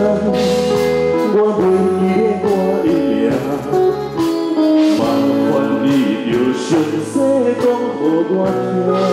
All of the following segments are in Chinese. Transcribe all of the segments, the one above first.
我袂记我的名，麻烦你就详细讲给我听。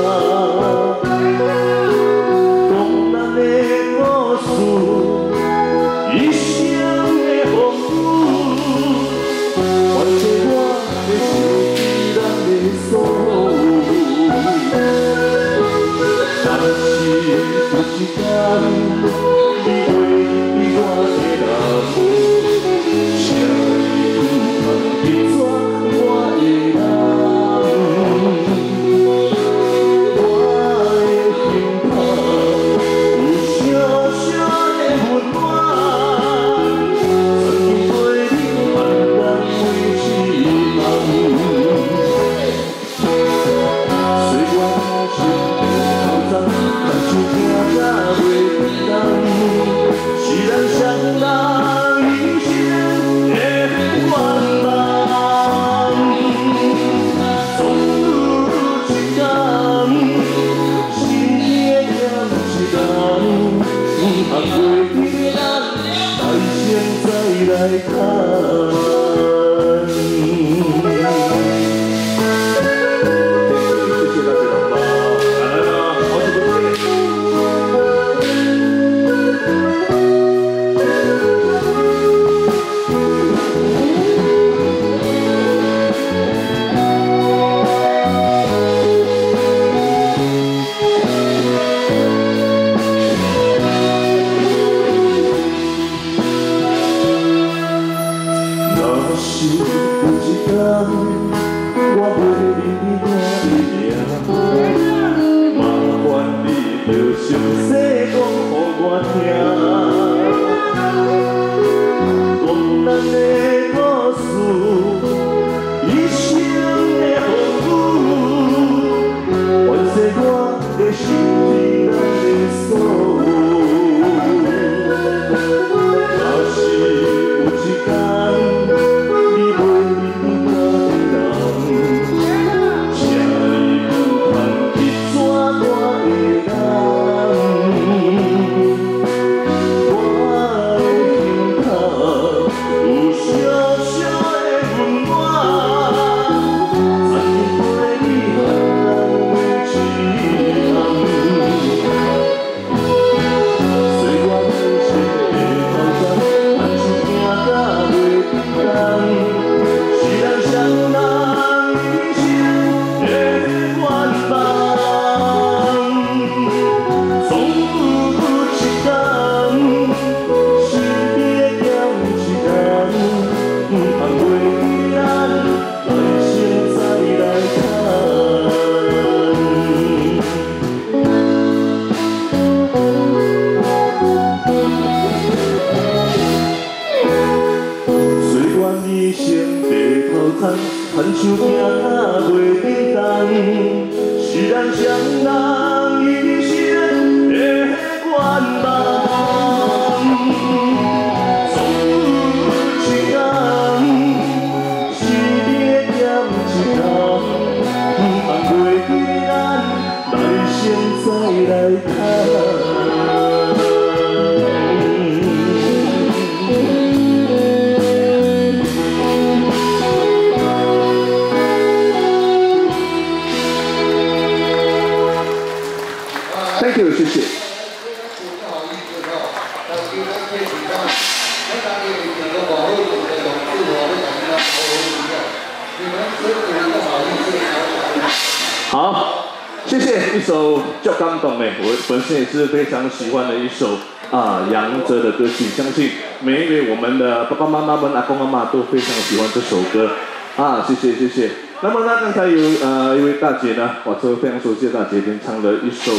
非常喜欢的一首啊，杨哲的歌曲，相信每一位我们的爸爸妈妈们、阿公阿妈都非常喜欢这首歌啊，谢谢谢谢。那么呢，刚才有呃一位大姐呢，我非常熟悉，大姐今天唱了一首《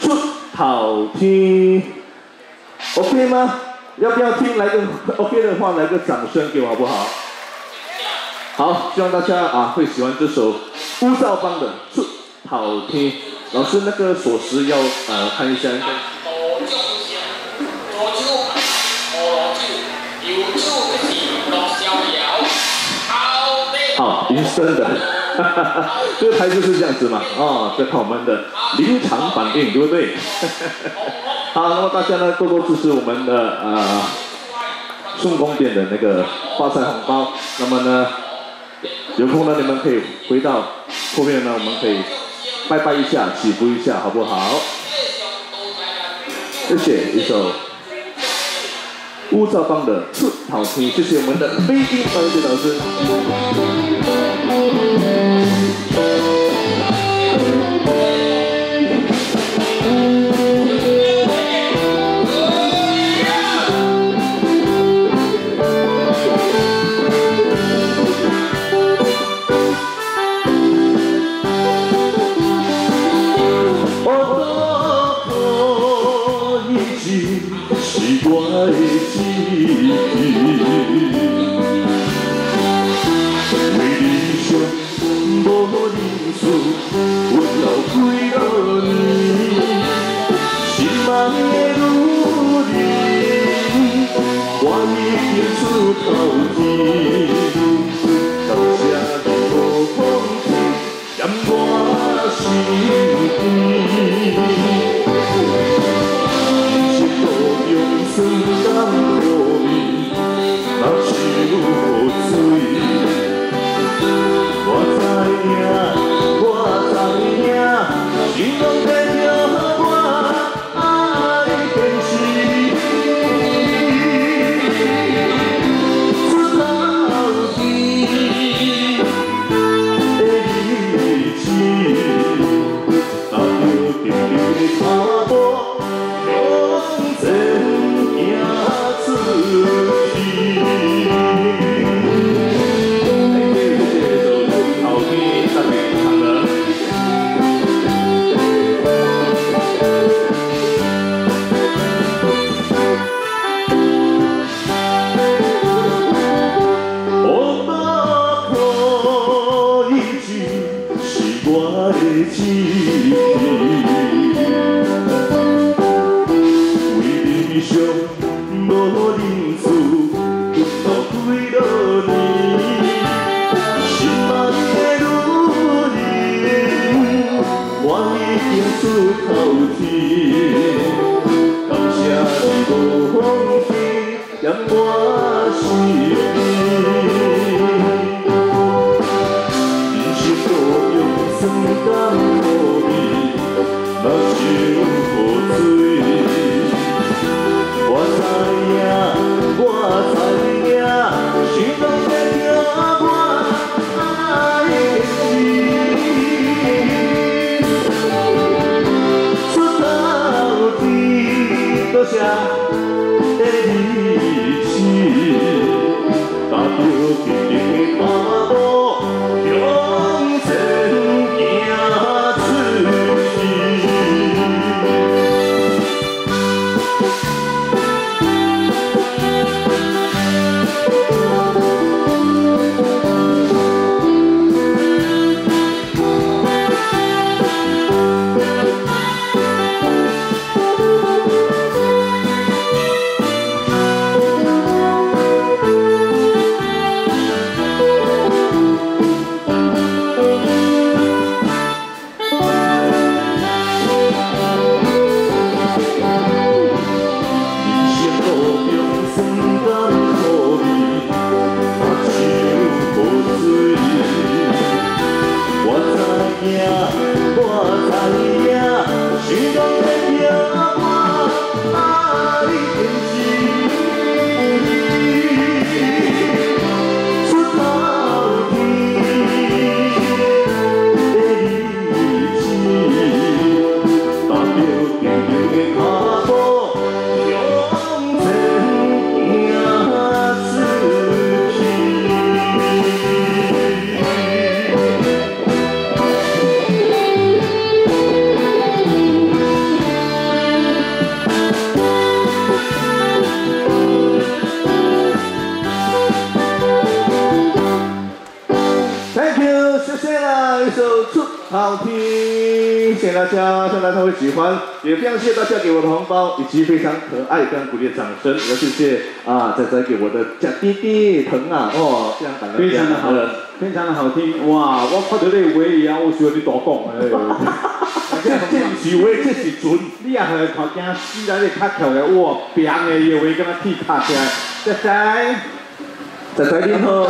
出好听》，OK 吗？要不要听？来个 OK 的话，来个掌声给我好不好？好，希望大家啊会喜欢这首乌兆邦的《出好听》。老师，那个锁匙要呃看一下。左手先，的哈哈哈，这个牌子是这样子嘛？哦，这看我们的临场反应，对不对？好，那么大家呢多多支持我们的呃顺风店的那个发财红包。那么呢，有空呢你们可以回到后面呢，我们可以。拜拜一下，起伏一下，好不好？谢谢一首乌兆邦的《四好听。谢谢我们的飞天音乐老师。非常可爱，跟鼓励的掌声，我要谢谢啊！仔仔给我的假弟弟，疼啊！哦，非常感非常的好，非常的好听哇！我看到你鞋，一样。我喜欢你多讲，哎。哈哈！这是鞋，这是船，你也会看，惊死啊！你卡跳的哇，病的要会跟他踢卡来。仔仔，仔仔你好。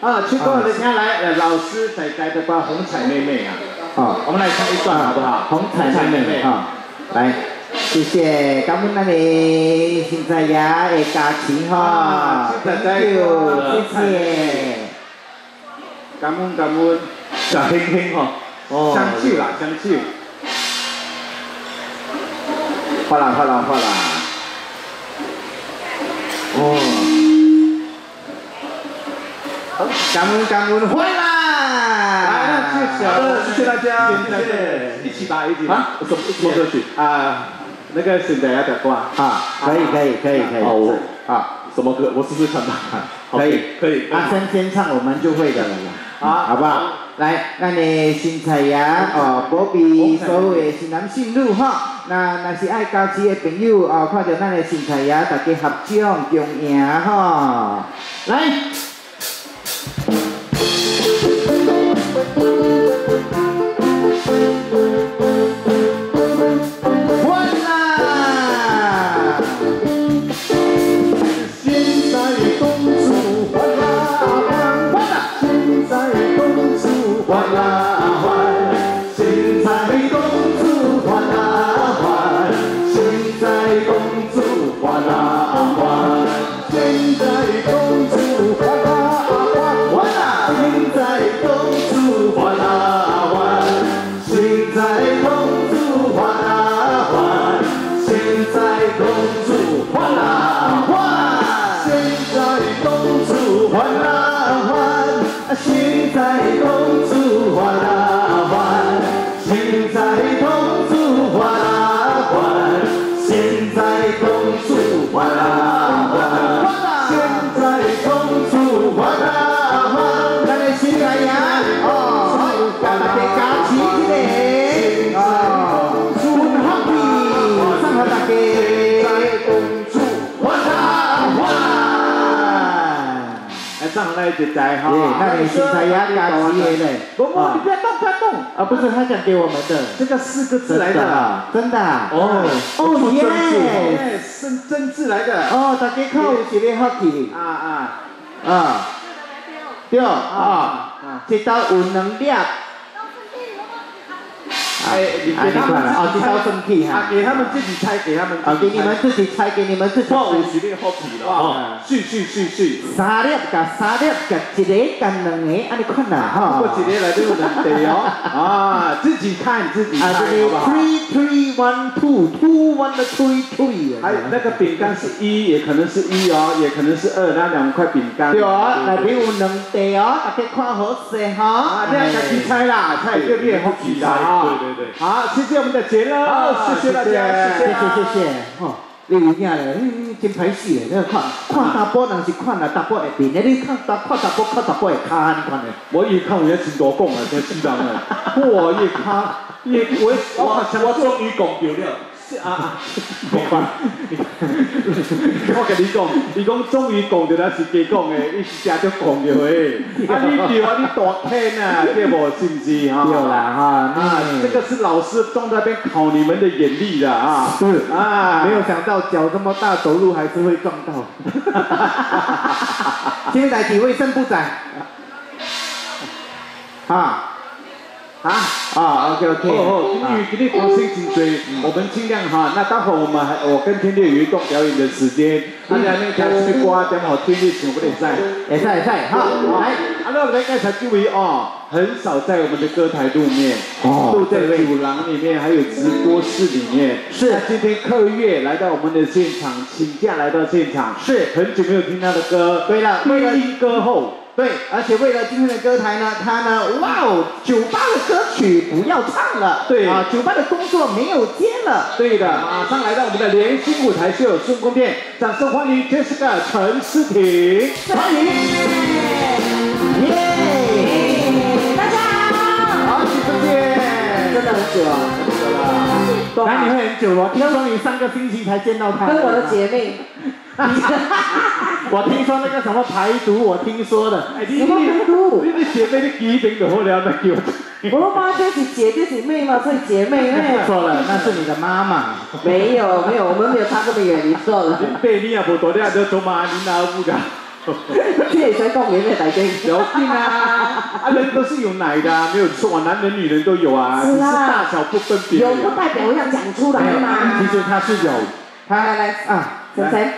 啊，去过的听来，老师仔仔在播《红彩妹妹》啊！啊，我们来唱一段好不好？《红彩妹妹》啊，来。谢谢，感恩那里，现在也也高兴哈，谢谢大家，谢谢，感恩感恩，小星星哈，哦，相聚了，相聚，快乐快乐快乐，哦，感恩感恩回来，谢谢，谢大家，谢谢，一起吧一起，啊，啊。那个新的爷的歌，啊，可以可以可以可以，哦，啊，什么歌？我试试看吧。可以可以阿生先唱我们就会的了，好，好不好？来，那你新彩爷哦，波比，所谓新男新女哈，那那些爱高级的朋友哦，看到恁新彩爷大家合掌敬迎哈，来。绝宅哈，那你是在压力啊！王爷嘞，伯伯你不要动，不要动。啊，不是他讲给我们的，这个四个字来的，真的。哦，哦耶，真真字来的。哦，大家看户，训练好气。啊啊啊！对哦，啊，这招有能量。啊，你算了，哦，这招生僻哈。给他们自己猜，给他们。啊，给你们自己猜，给你们自己。破五十粒好皮了哦，续续续续。三粒加三粒加一粒加两粒，安尼困难哈。不过一粒来都有两对哦，啊，自己看自己猜好不好？Three three one two two one three three。还有那个饼干是一，也可能是一哦，也可能是二，那两块饼干。对哦，来比有两袋哦，大家看好势哈。啊，这样自己猜啦，猜就变好皮啦啊。对对。好，谢谢我们的杰哥，谢谢大家，谢谢谢谢谢谢。吼，你有影嘞，嗯嗯，真歹笑，你看看大波，那是看啊，大波的，你那你看大看大波看大波的，卡，你看嘞。我一看我先先多讲啊，先记当了。我一看一喂，我我终于讲掉了。啊啊！我讲，我跟你讲，伊讲终于讲到啦，是假讲的，你是真正撞到的。啊！你电话你打开呐，给我信息哈。有了哈，那这个是老师在那边考你们的眼力的啊。是啊，没有想到脚这么大，走路还是会撞到。哈哈哈哈哈！精彩，体会真不窄。啊。啊啊，OK OK，哦哦，颈椎，我们尽量哈。那待会我们还，我跟天天有一段表演的时间，那你们讲先瓜，然好天宇请我们在。也在，也再哈。来，阿乐，刚才注意哦，很少在我们的歌台露面，都在走廊里面，还有直播室里面。是，今天客月来到我们的现场，请假来到现场，是很久没有听他的歌，对了，音歌后。对，而且为了今天的歌台呢，他呢，哇哦，酒吧的歌曲不要唱了，对啊，酒吧的工作没有接了，对的，马上来到我们的联心舞台秀重宫殿，掌声欢迎 Jessica 陈思婷，欢迎，耶，大家好，好久不见，真的很久了，很久了，男你会很久了，听说你三个星期才见到他，跟我的姐妹。我听说那个什么排毒，我听说的。什么排毒？你是姐妹的极品，我来了没有？我们妈是姐妹，姐妹嘛，所以姐妹。错了，那是你的妈妈。没有没有，我们没有差这么远，你错了。贝尼也不多，你阿哥多嘛？你阿姑的？这才高你妹大几？有病啊！啊，人都是有奶的，没有错啊，男人女人都有啊。是啊，大小不分别。有不代表要讲出来吗？其实他是有，他来来，啊，谁谁？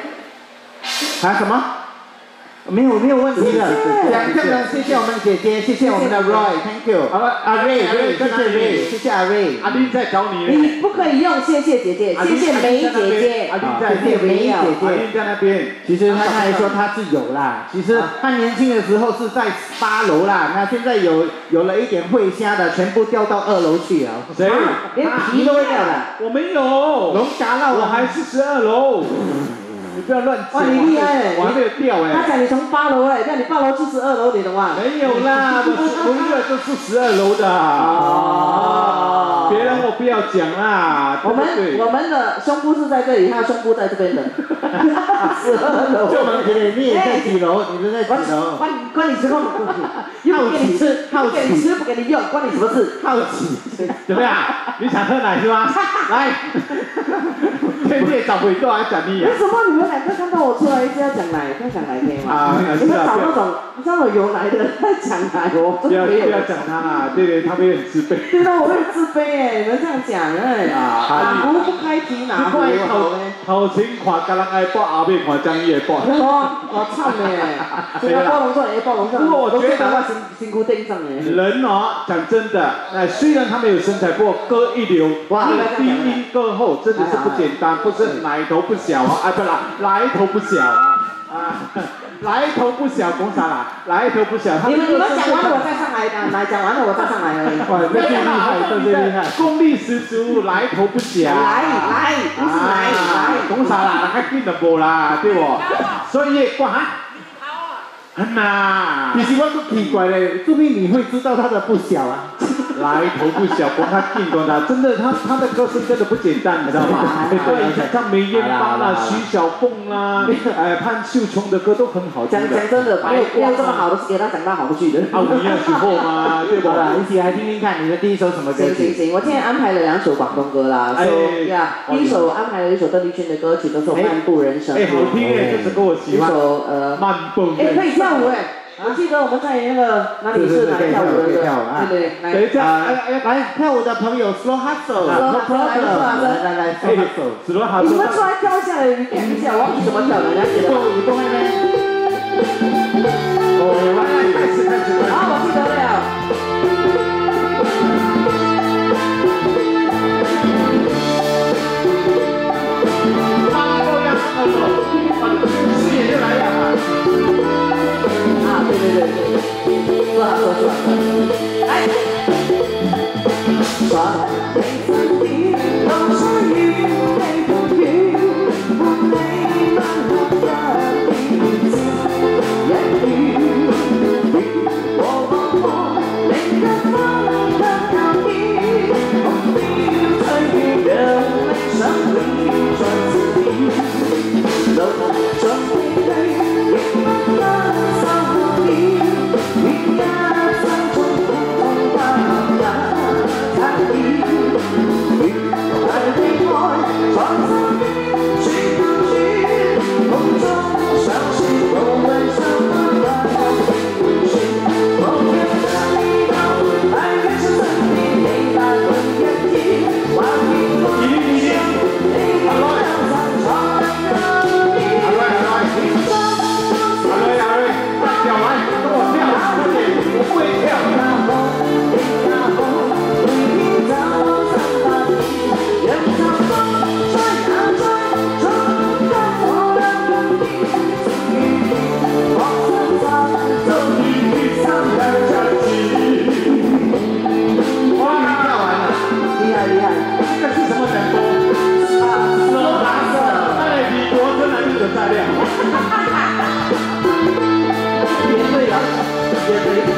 啊什么？没有没有问题了。个人，谢谢我们姐姐，谢谢我们的 Roy，Thank you。阿阿 Ray，r y 谢谢 Ray，谢谢阿 Ray。阿斌在找你。你不可以用，谢谢姐姐，谢谢梅姐姐。阿斌在那边，梅姐姐在那边。其实他他还说他是有啦，其实他年轻的时候是在八楼啦，那现在有有了一点会虾的，全部掉到二楼去了。谁？连皮都掉了。我没有，龙虾那我还是十二楼。你不要乱哇，你讲，我还没有掉哎。他讲你从八楼哎，让你八楼四十二楼，你懂吗？没有啦，我我永远都是十二楼的。别人我不要讲啦。我们我们的胸部是在这里，他的胸部在这边的。哈哈哈！哈哈哈！哈哈，就在这里，你也在几楼，你们在这楼。关关你什么？哈哈！好奇吃，好奇吃不给你用，关你什么事？好奇，怎么样？你想喝奶吗？来，天天找肥皂还讲你。为什么你们两个看到我出来一直要讲奶？要讲奶的。啊！你们 找那种、那种有来的在讲台，哦，不要、不要讲他啦，对对，他们也很自卑。对的，我很自卑哎，你们这样讲哎，啊，不不开题心呐，头头前看，跟人爱抱阿妹看江月抱，我我唱哎，哎，暴龙壮，哎，暴龙壮，不过我都觉得他辛辛苦顶上哎。人哦，讲真的，哎，虽然他没有身材，不过歌一流，哇，第一，歌后，真的是不简单，不是来头不小啊，哎，不来来头不小啊。啊。来头不小，龚啥啦？来头不小。你们都讲完了，我再上来 啊！来讲完了，我再上来啊！哇，那真厉害，那真厉害，功力十足，来头不小。来来，不是来来，龚傻佬他变的多啦，对不？所以，哇涵，你好啊，其嘛？你喜都奇怪嘞，说明你会知道他的不小啊。来头不小，帮他定过的，真的，他他的歌声真的不简单，你知道吗？对，像梅艳芳啦，徐小凤啦，哎，潘秀琼的歌都很好听讲讲真的，没有这么好的，给他讲到好的去的。啊，亚年前嘛，对对对，一 起来听听看，你的第一首什么歌？行行，我今天安排了两首广东歌啦，哎呀，第一首安排了一首邓丽君的歌曲，叫做《漫步人生》。哎，好听 U A 就是我喜欢。一首呃，漫步哎，可以跳舞哎。我记得我们在那个哪里是来跳舞的，对舞，来，等来，来跳舞的朋友，slow hustle，slow hustle，来来来，说，手，slow hustle。你们突然跳下来，你点一下，我怎么跳的？两位，两位呢？哦，我来开始开始。好，我记得。对对喝来来来来，来。哈哈哈！哈哈，免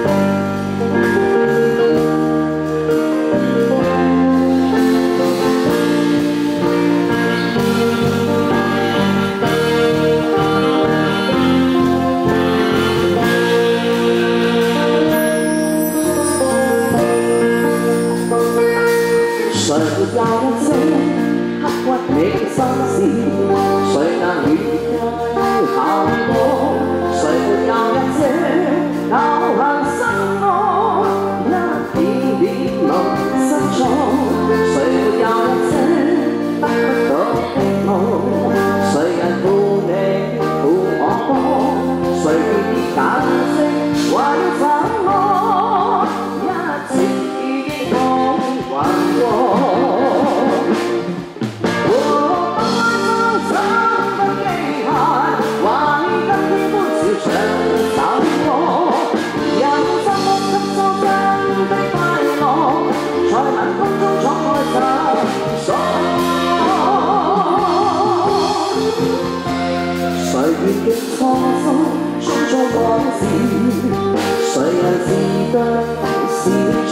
从没有颜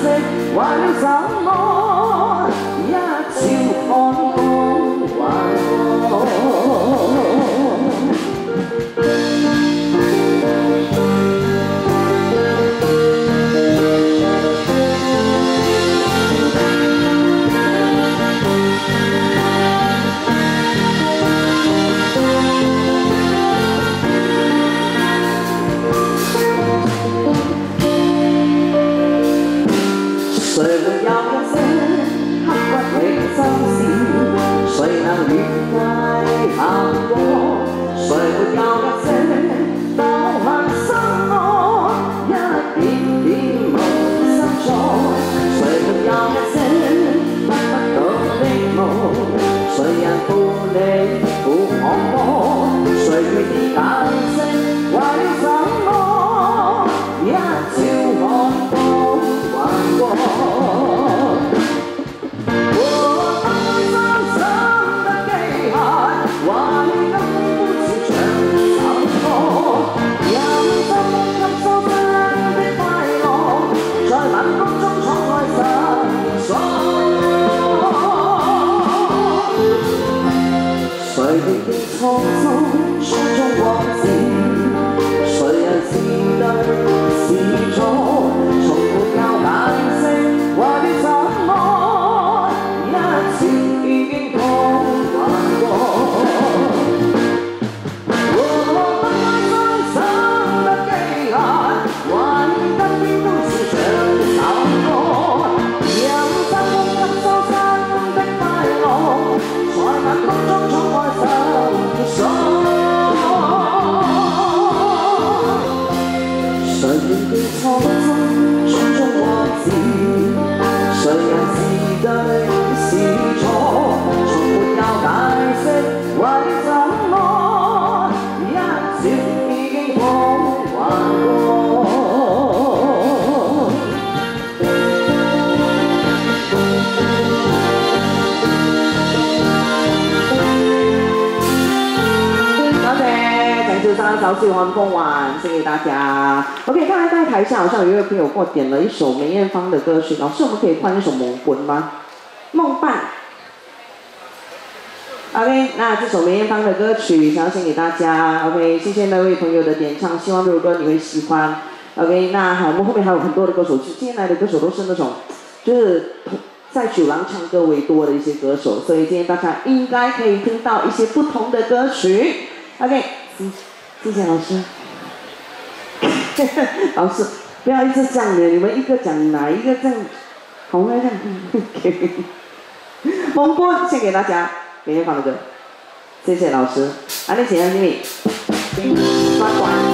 色，为了什么？time. 早喜欢傍晚，谢给大家。OK，刚才在台下好像有一位朋友给我点了一首梅艳芳的歌曲，老师，我们可以换一首《梦魂》吗？梦伴。OK，那这首梅艳芳的歌曲想要献给大家。OK，谢谢那位朋友的点唱，希望这首歌你会喜欢。OK，那好，我们后面还有很多的歌手，其今天来的歌手都是那种就是在酒廊唱歌为多的一些歌手，所以今天大家应该可以听到一些不同的歌曲。OK。谢谢老师，老师不要一直这样的，你们一个讲哪一个这样，红亮？蒙波献给大家明天放歌，谢谢老师，安利请经理。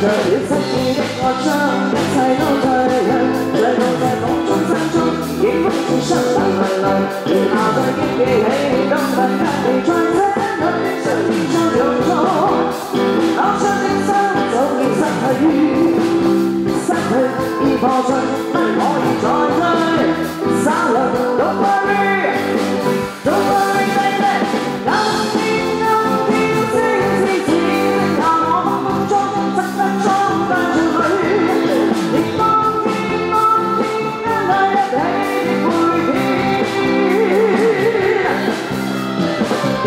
着了失意的樂章，一切都退讓，來到這莽撞山中，已揮住雙手流淚，餘下再激起起，今日一起在這裏相見再擁抱，扭傷的心早已失去，失去已破碎，不可以再追，灑落到 Paris。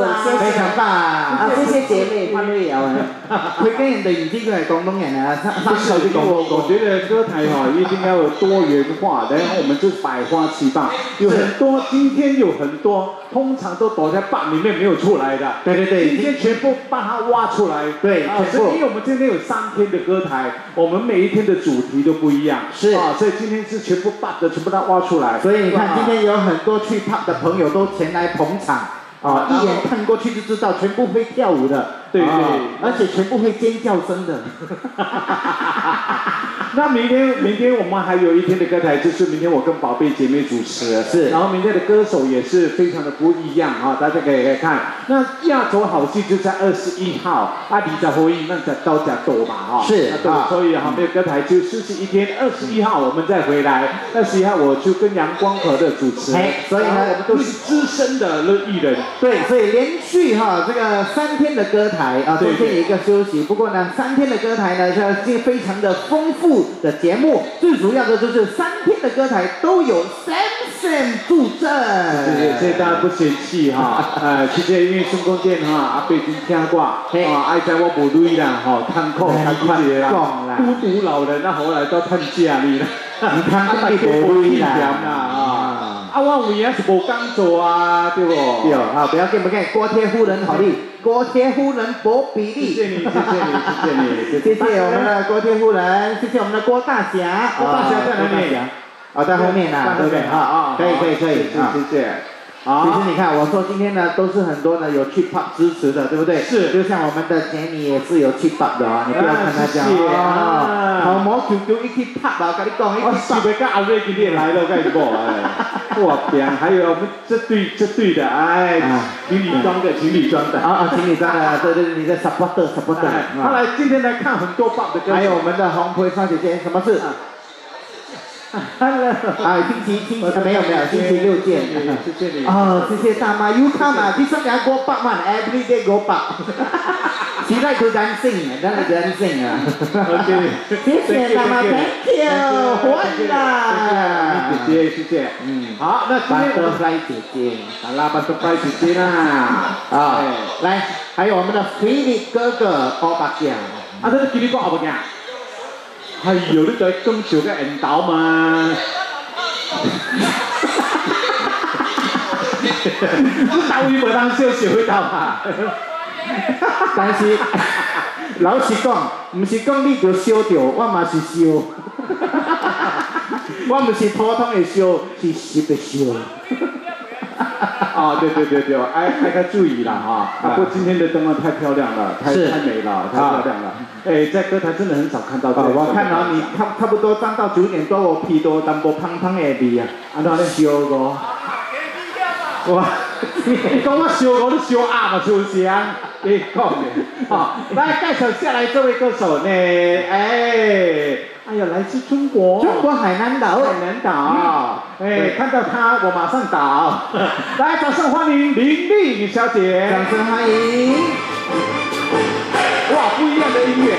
非常棒啊！谢谢姐妹，他们也有啊。他跟人哋唔知系广东人啊。不是广东话，我觉得歌台哈一定要多元化，然后我们就百花齐放，有很多今天有很多，通常都躲在坝里面没有出来的。对对对，今天全部把它挖出来。对，没错。因为我们今天有三天的歌台，我们每一天的主题都不一样。是啊，所以今天是全部把 u 全部都挖出来。所以你看，今天有很多去 b u b 的朋友都前来捧场。啊，一眼看过去就知道全部会跳舞的。对对，而且全部会尖叫声的。那明天，明天我们还有一天的歌台，就是明天我跟宝贝姐妹主持，是，然后明天的歌手也是非常的不一样啊，大家可以看。那亚洲好戏就在二十一号，阿迪在会议，那在刀甲斗嘛哈，是啊，所以哈没有歌台就休息一天，二十一号我们再回来。二十一号我就跟阳光和的主持，所以呢我们都是资深的乐艺人。对，所以连续哈这个三天的歌台。台啊，进行一个休息。不过呢，三天的歌台呢，是非常的丰富的节目。最主要的就是三天的歌台都有 Sam Sam 主阵。谢谢，谢谢大家不嫌弃哈。呃，谢谢因为星空电台啊，啊，背景听过，啊，爱在我不累啦，哈，看空看快爽啦。孤独老人那后来都 看家里了，看爱在我不累啦啊。啊，我五也是我刚走啊，对不？对哦，好，不要 ㄍ 不 ㄍ 郭天夫人好力，郭天夫人博比例，谢谢你，谢谢你，谢谢你，谢谢我们的郭天夫人，谢谢我们的郭大侠，郭大侠在哪里？啊，在后面呢，对不对？好，可以，可以，可以，谢谢。其实你看，我说今天呢，都是很多呢有去 pump 支持的，对不对？是。就像我们的杰米也是有去 pump 的啊，你不要看他这样啊。好，毛球球一起 pump，好，赶紧过来，一起被卡瑞兄弟来，了，跟你紧哎，我天，还有我们这对这对的，哎，情侣装的，情侣装的啊啊，情侣装的，对对，你的 supporter supporter。好，来，今天来看很多 p u m 的，还有我们的红玫瑰姐姐，什么事？哎，星期星期没有没有，星期六见，谢谢你。哦，谢谢大妈，You come 啊，至少你要 go back 嘛，Every day go back。期待可干净，真的是干净啊。OK，谢谢大妈，Thank you，好啦。谢谢谢谢，嗯，好，那下一个 s 姐姐，好 啦，把 s 姐姐啦，啊，来，还有我们的菲力哥哥，哦巴歉，啊，这肥力哥哦抱歉。哎呦，你在中求嘅领导嘛？哈哈哈哈哈笑笑回但是老实讲，不是讲你就笑到，我嘛是笑，我不是普通的笑，是笑的笑。哦，对对对对，哎，大家注意啦哈！不过今天的灯光太漂亮了，太太美了，太漂亮了。哎，在歌坛真的很少看到这我看到你差差不多唱到九点多，我批多单波胖胖的 B 啊，按照练修歌。哇！你练我，你跟我修歌都修阿嘛，出息啊！你靠你，好，来介绍下来这位歌手呢，哎，哎呀，来自中国，中国海南岛，海南岛。哎，看到他我马上倒。来，掌声欢迎林丽女小姐，掌声欢迎。哇，不一样的音乐，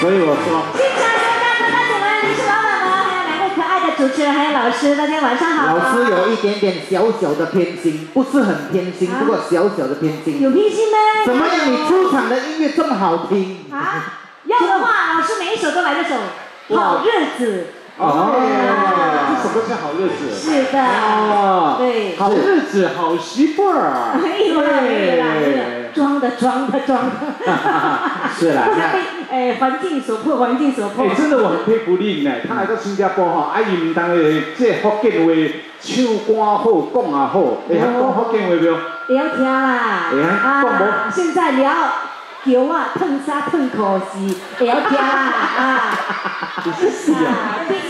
所以我说。亲爱的观众朋友们，你是老板吗？还有两位可爱的主持人，还有老师，大家晚上好。老师有一点点小小的偏心，不是很偏心，不过小小的偏心。有偏心吗？怎么样？你出场的音乐这么好听。啊？要的话，老师每一首都来一首。好日子。哦。这首都是好日子。是的。哦。对。好日子，好媳妇儿。哎呦，我装的装的装，的。是啦。哎，环境所迫，环境所迫。哎，真的我很佩服林呢，他来到新加坡哈，阿姨闽当诶，即福建话，唱歌好，讲也好，会晓讲福建话没有？也要听啦，会晓讲无？现在聊桥啊，碰沙碰裤是也要听啊！啊，就是啊，啊，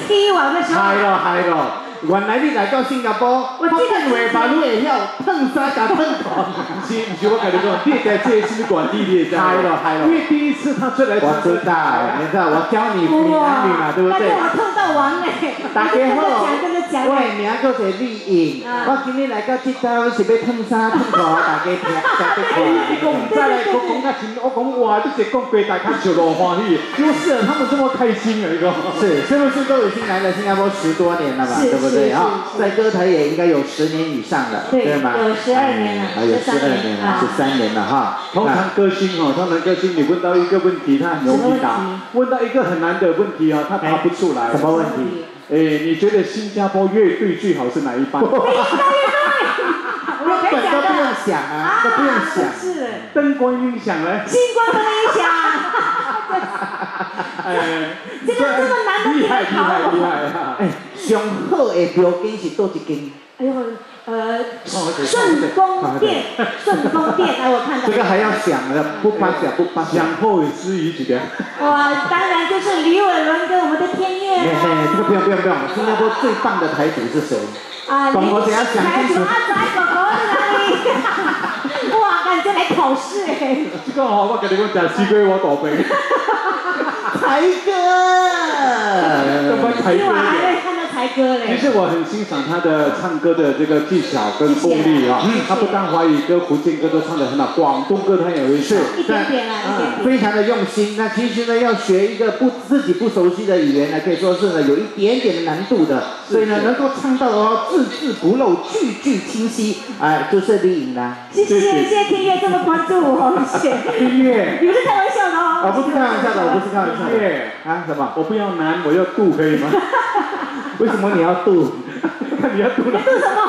闽南的时候，嗨咯，嗨咯。原来你来到新加坡，我碰尾巴，你也晓碰沙加碰糖，是，不是？我跟你讲，第一次是不是外地的？嗨了嗨了，因为第一次他出来知道，我知道，你知道，我教你平安女嘛，对不对？我碰到王哎，大家好，喂，你能够在这颖，我今天来到这加坡是被碰沙碰糖，大家听在背后，你公仔来，我公啊，钱，我公公哇，都是公贵大咖，就老欢喜，就是他们这么开心，一个，是，是不是都已经来了新加坡十多年了吧？是。对啊，在歌台也应该有十年以上的，对吗？有十二年了，还有十二年了，十三年了哈。通常歌星哦，通常歌星，你问到一个问题，他很容易答；问到一个很难的问题啊，他答不出来。什么问题？哎，你觉得新加坡乐队最好是哪一帮？都不用想啊，都不用想，是灯光音响呢？星光灯音响。哎，这个这个难的你还考？哎，上好的标间是多一间？哎呦，呃，顺风店，顺风店，哎，我看到这个还要想的，不发想，不发想。后后之余几人？哇，当然就是李伟伦跟我们的天悦。哎，这个不用不用不用。新加坡最棒的台独是谁？啊，林泰祖想？台在哪里？哇！来考试哎！这个我我跟你讲，徐哥我倒霉，台哥，什么台哥？其实我很欣赏他的唱歌的这个技巧跟功力啊，嗯，他不但华语歌、福建歌都唱得很好，广东歌他也会唱，对，非常的用心。那其实呢，要学一个不自己不熟悉的语言呢，可以说是呢有一点点的难度的。所以呢，能够唱到哦字字不漏，句句清晰，哎，就是李颖了。谢谢谢谢天悦这么关注我，天你不是开玩笑的哦，我不是开玩笑的，我不是开玩笑，的。啊，什么？我不要难，我要度，可以吗？为什么你要渡？你要渡渡什么？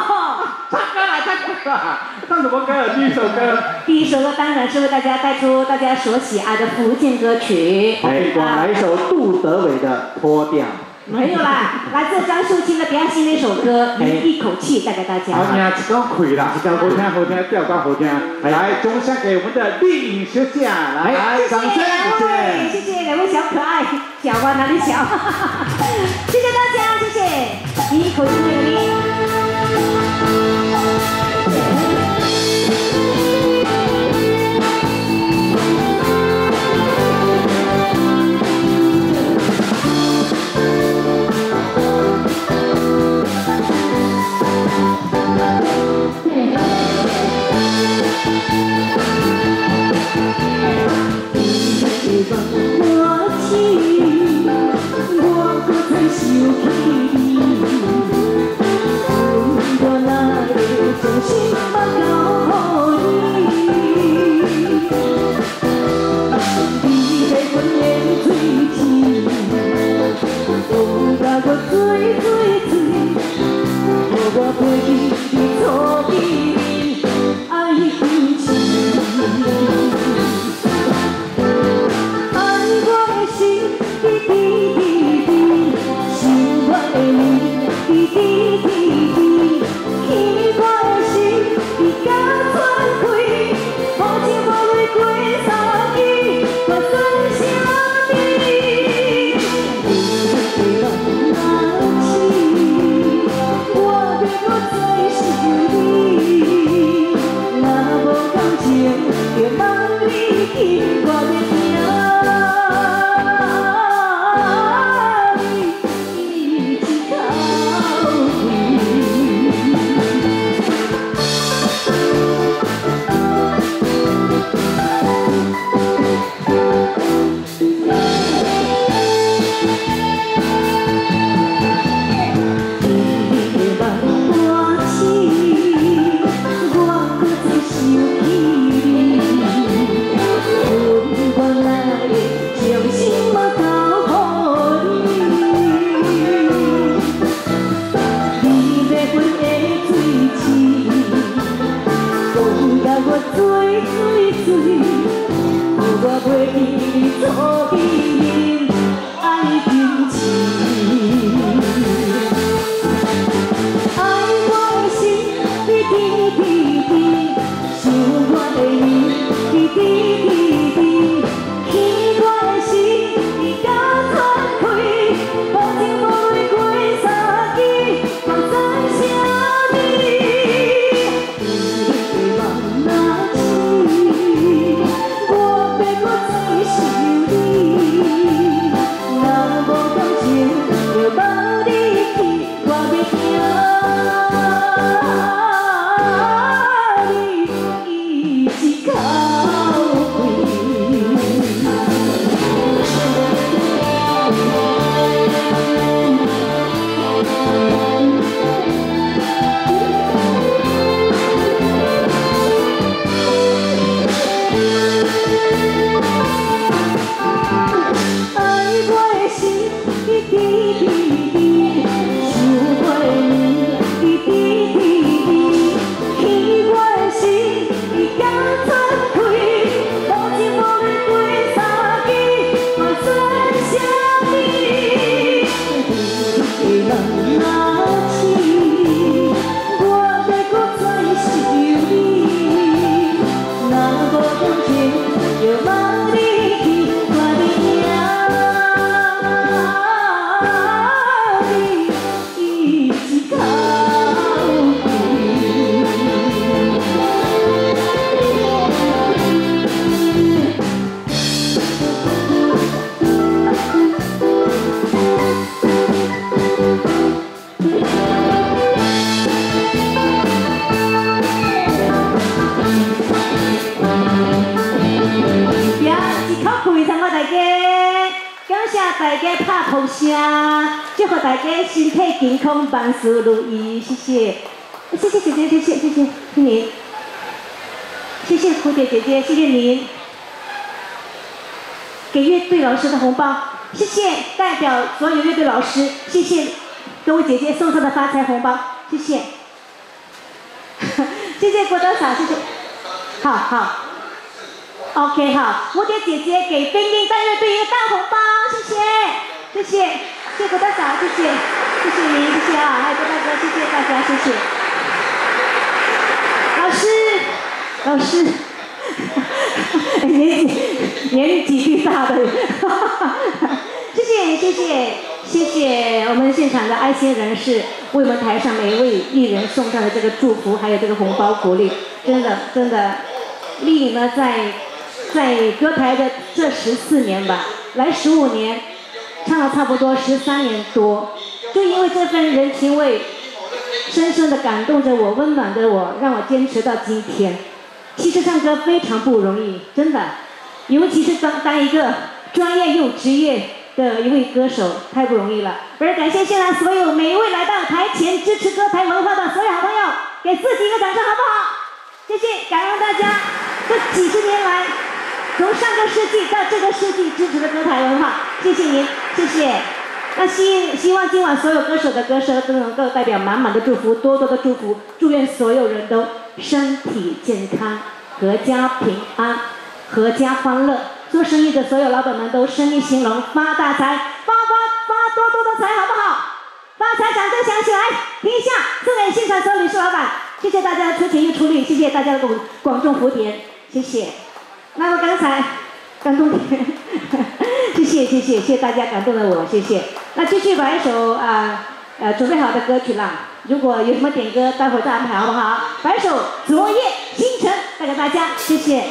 唱歌了，唱歌了，唱什么歌第一首歌。第一首歌当然是为大家带出大家所喜爱的福建歌曲。哎，我来一首杜德伟的《脱掉》。没有啦，来自张秀清的比较新的一首歌，一口气带给大家。阿娘吃光亏了，后好后好不要到后天。来，掌声给我们的丽颖小姐。来，掌声。谢谢位，谢谢两位小可爱。小啊，哪里小？咦，好犀利！cuộc cưới vui 谢谢您，给乐队老师的红包，谢谢！代表所有乐队老师，谢谢各位姐姐送上的发财红包，谢谢！谢谢郭德嫂，谢谢，好好，OK，好，蝴蝶姐姐给冰冰带乐队一个大红包，谢谢，谢谢，谢谢郭大嫂，谢谢，谢谢您，谢谢啊！还有大哥，谢谢大家，谢谢。老师，老师。年纪年纪最大的，谢谢谢谢谢谢我们现场的爱心人士为我们台上每一位艺人送上的这个祝福，还有这个红包福利，真的真的，丽颖呢在在歌台的这十四年吧，来十五年，唱了差不多十三年多，就因为这份人情味，深深的感动着我，温暖着我，让我坚持到今天。其实唱歌非常不容易，真的，尤其是当当一个专业又职业的一位歌手，太不容易了。而感谢现场所有每一位来到台前支持歌台文化的所有好朋友，给自己一个掌声好不好？谢谢，感恩大家这几十年来，从上个世纪到这个世纪支持的歌台文化，谢谢您，谢谢。那希希望今晚所有歌手的歌声都能够代表满满的祝福，多多的祝福，祝愿所有人都身体健康，阖家平安，阖家欢乐。做生意的所有老板们都生意兴隆，发大财，发发发多多的财，好不好？发财掌声响起来，停下。送给现场所有女士老板，谢谢大家的出钱又出力，谢谢大家的广广种福田，谢谢。那么刚才感动，谢谢谢谢谢谢大家感动了我，谢谢。那继续玩一首啊呃准备好的歌曲啦，如果有什么点歌，待会再安排好不好？一首昨夜星辰，带给大家，谢谢。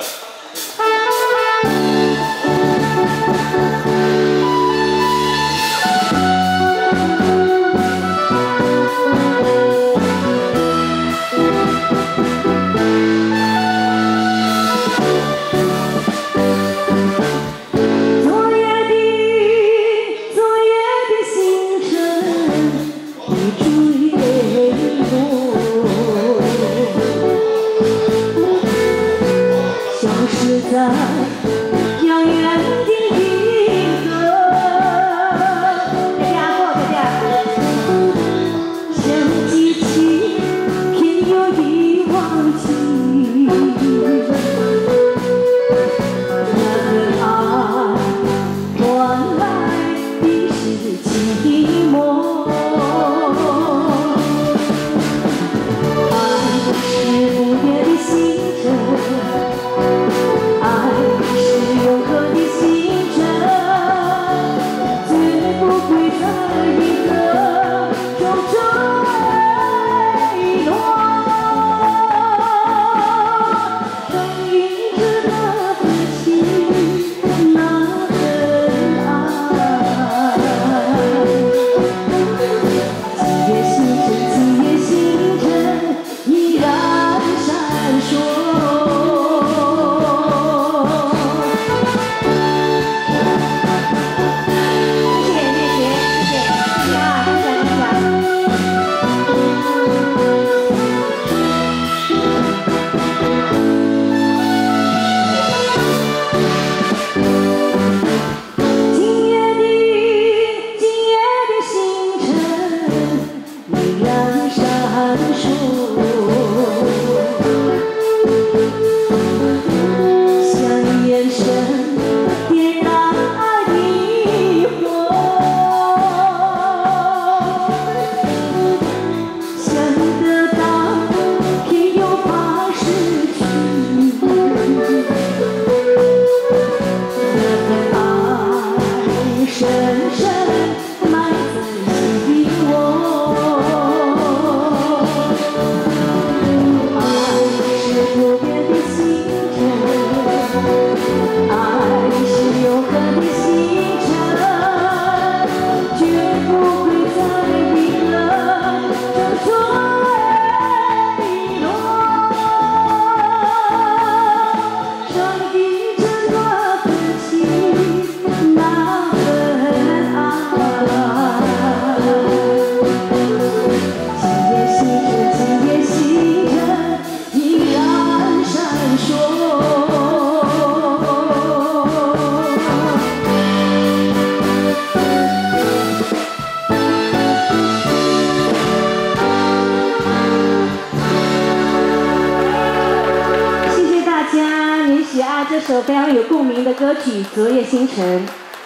《昨夜星辰》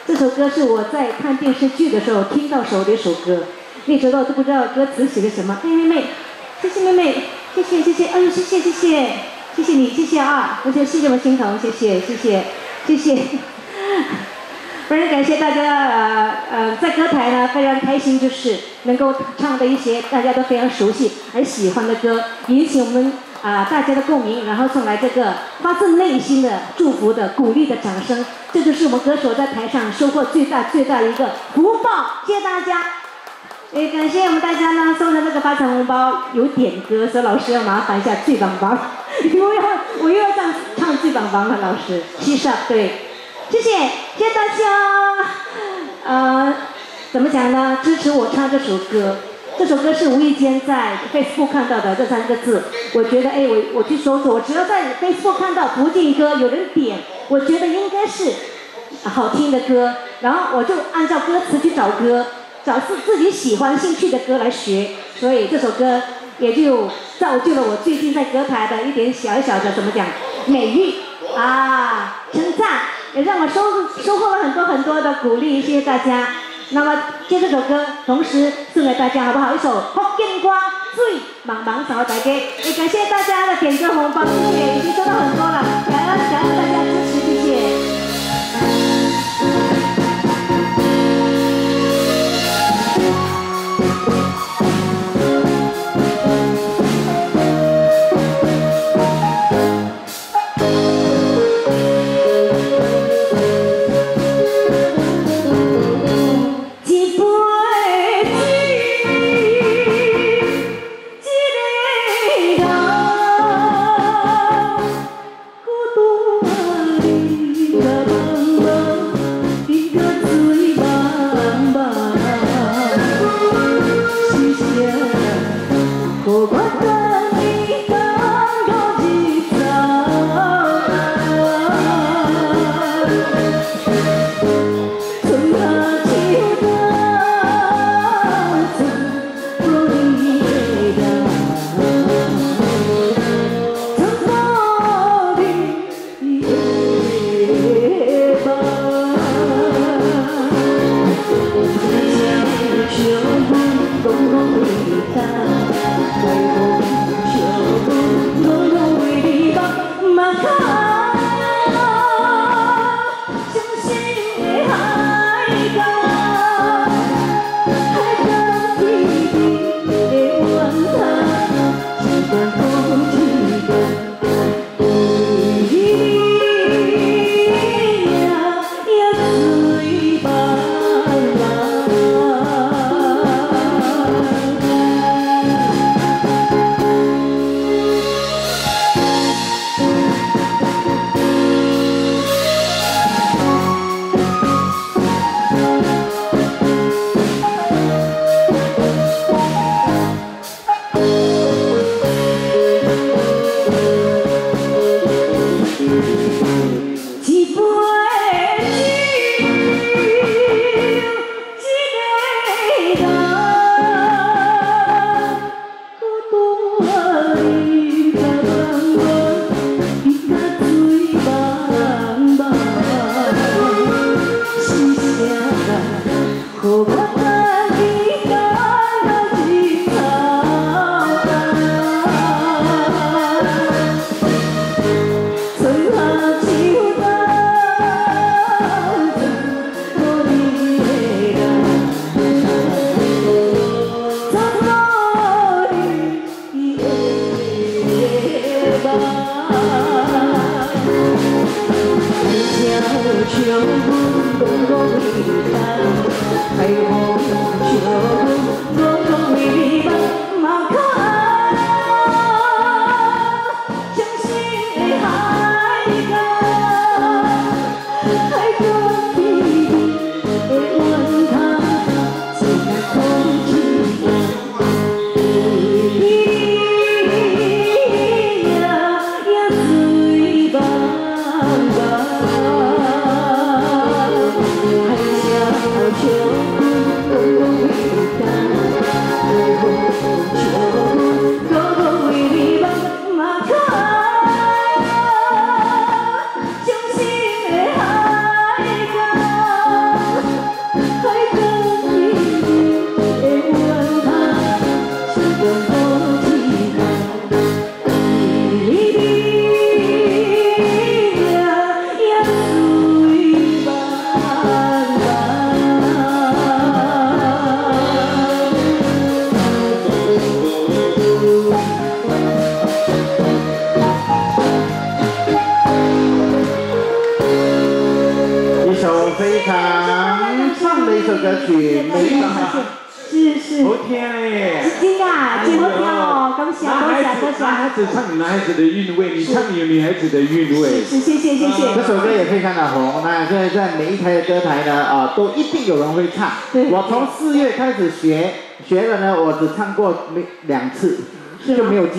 这首歌是我在看电视剧的时候听到首的一首歌，那时候我都不知道歌词写的什么。妹妹，谢谢妹妹，谢谢谢谢，哎呦，谢谢谢谢，谢谢你，谢谢啊！我就谢谢我们疼，谢谢谢谢谢谢，非常 感谢大家呃呃，在歌台呢非常开心，就是能够唱的一些大家都非常熟悉而喜欢的歌，也请我们。啊！大家的共鸣，然后送来这个发自内心的祝福的、鼓励的掌声，这就是我们歌手在台上收获最大、最大一个福报。谢谢大家！也感谢我们大家呢，送的那个发财红包。有点歌，所以老师要麻烦一下巨棒棒，又 要我又要唱唱醉棒棒了。老师，十二对，谢谢，谢谢大家。怎么讲呢？支持我唱这首歌。这首歌是无意间在 Facebook 看到的，这三个字，我觉得，哎，我我去搜索，我只要在 Facebook 看到不敬歌有人点，我觉得应该是好听的歌，然后我就按照歌词去找歌，找自自己喜欢兴趣的歌来学，所以这首歌也就造就了我最近在歌台的一点小小的怎么讲美誉啊，称赞，也让我收收获了很多很多的鼓励，谢谢大家。那么，借这首歌，同时送给大家，好不好？一首福建歌《最茫南潮台家。也感谢大家的点赞、红包，谢谢，已经收到很多了，感恩，感恩大家。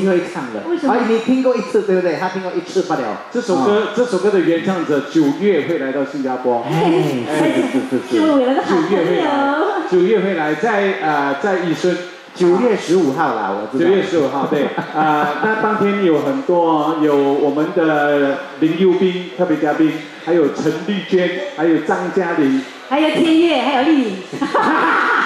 会唱的，已你听过一次对不对？他听过一次罢了。这首歌，这首歌的原唱者九月会来到新加坡，是不是？九月会来，九月会来，在啊，在宜春。九月十五号啦，我知道。九月十五号，对啊，那当天有很多，有我们的林佑斌特别嘉宾，还有陈丽娟，还有张嘉玲，还有天悦，还有丽。颖。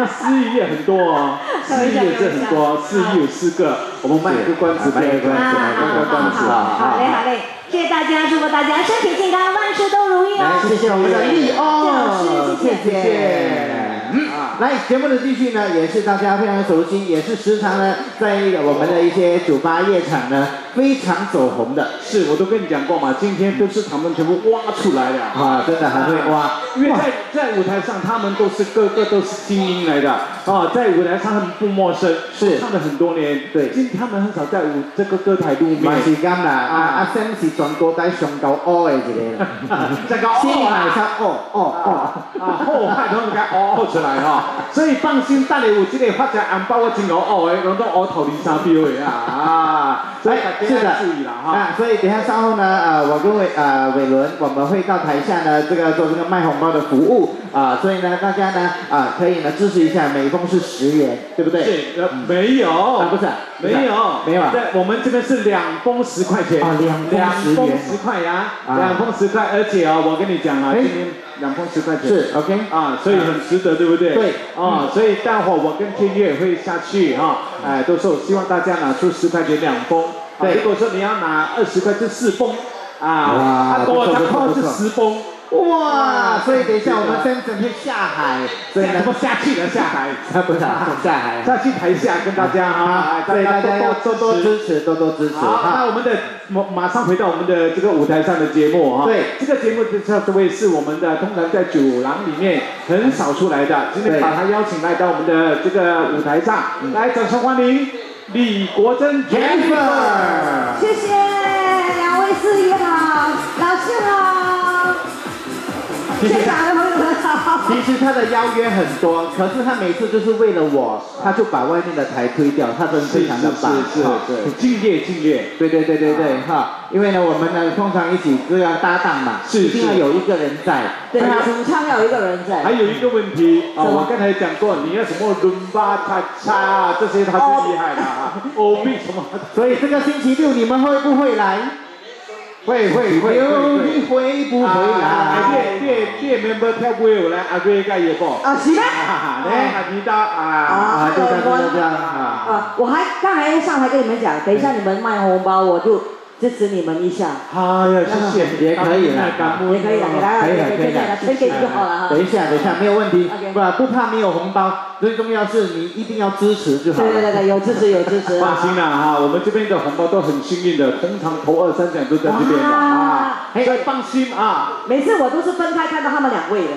那私语也很多哦，私也是很多，私语有四个，我们卖一个关子，卖一个关子，卖一个关子啊！好嘞，好嘞，谢谢大家，祝福大家身体健康，万事都如意哦！谢谢我们的玉欧谢谢，谢谢。嗯，来节目的继续呢，也是大家非常熟悉，也是时常呢，在我们的一些酒吧夜场呢。非常走红的是，我都跟你讲过嘛。今天都是他们全部挖出来的。啊！真的很会挖，因为在在舞台上，他们都是个个都是精英来的啊。在舞台上，他们不陌生，是唱了很多年。对，今他们很少在舞这个歌台露面。满地干的啊，阿 Sam 是全国在胸口凹的一个，这个哦哦哦，啊，后海都唔该凹出来哈。所以放心，大你舞这里发财红包我只够凹，讲到凹头你傻逼啊！来。是的，注意了哈。啊，所以等下稍后呢，呃，我跟伟，呃，伟伦，我们会到台下呢，这个做这个卖红包的服务，啊，所以呢，大家呢，啊，可以呢支持一下，每封是十元，对不对？是，没有，啊，不是，没有，没有。对，我们这边是两封十块钱，啊，两封十元，十块呀，两封十块，而且哦，我跟你讲啊，今天两封十块钱，是，OK，啊，所以很值得，对不对？对，啊，所以待会我跟天悦会下去哈，哎，都说希望大家拿出十块钱两封。对，如果说你要拿二十块，就四封啊；，他多张票是十封，哇！所以等一下，我们先整天下海，所以能够下去的下海，不下下海，再去台下跟大家啊，对大家要多多支持，多多支持。好，那我们的马马上回到我们的这个舞台上的节目啊。对，这个节目这这位是我们的通常在酒廊里面很少出来的，今天把他邀请来到我们的这个舞台上，来掌声欢迎。李国珍，Jennifer。谢谢两位司仪好，老师好。其实他的邀约很多，可是他每次就是为了我，他就把外面的台推掉，他真的非常的棒，是是是，敬业敬业，对对对对对哈。因为呢，我们呢，通常一起这样搭档嘛，是一定要有一个人在，对啊，主唱要一个人在。还有一个问题啊，我刚才讲过，你要什么伦巴、叉叉这些，他最厉害的啊，欧必什么？所以这个星期六你们会不会来？会会会会会！啊，这这这 member 跳不回阿瑞啊，是吗？来阿吉达啊，啊，啊。啊，我还刚才上台跟你们讲，等一下你们卖红包我就。支持你们一下，好呀，谢谢，也可以了，也可以了，可以了，可以了，可以了，先给你就好了等一下，等一下，没有问题，不不怕没有红包，最重要是你一定要支持就好了。对对对有支持有支持。放心了哈，我们这边的红包都很幸运的，通常头二三奖都在这边的啊，所以放心啊。每次我都是分开看到他们两位的。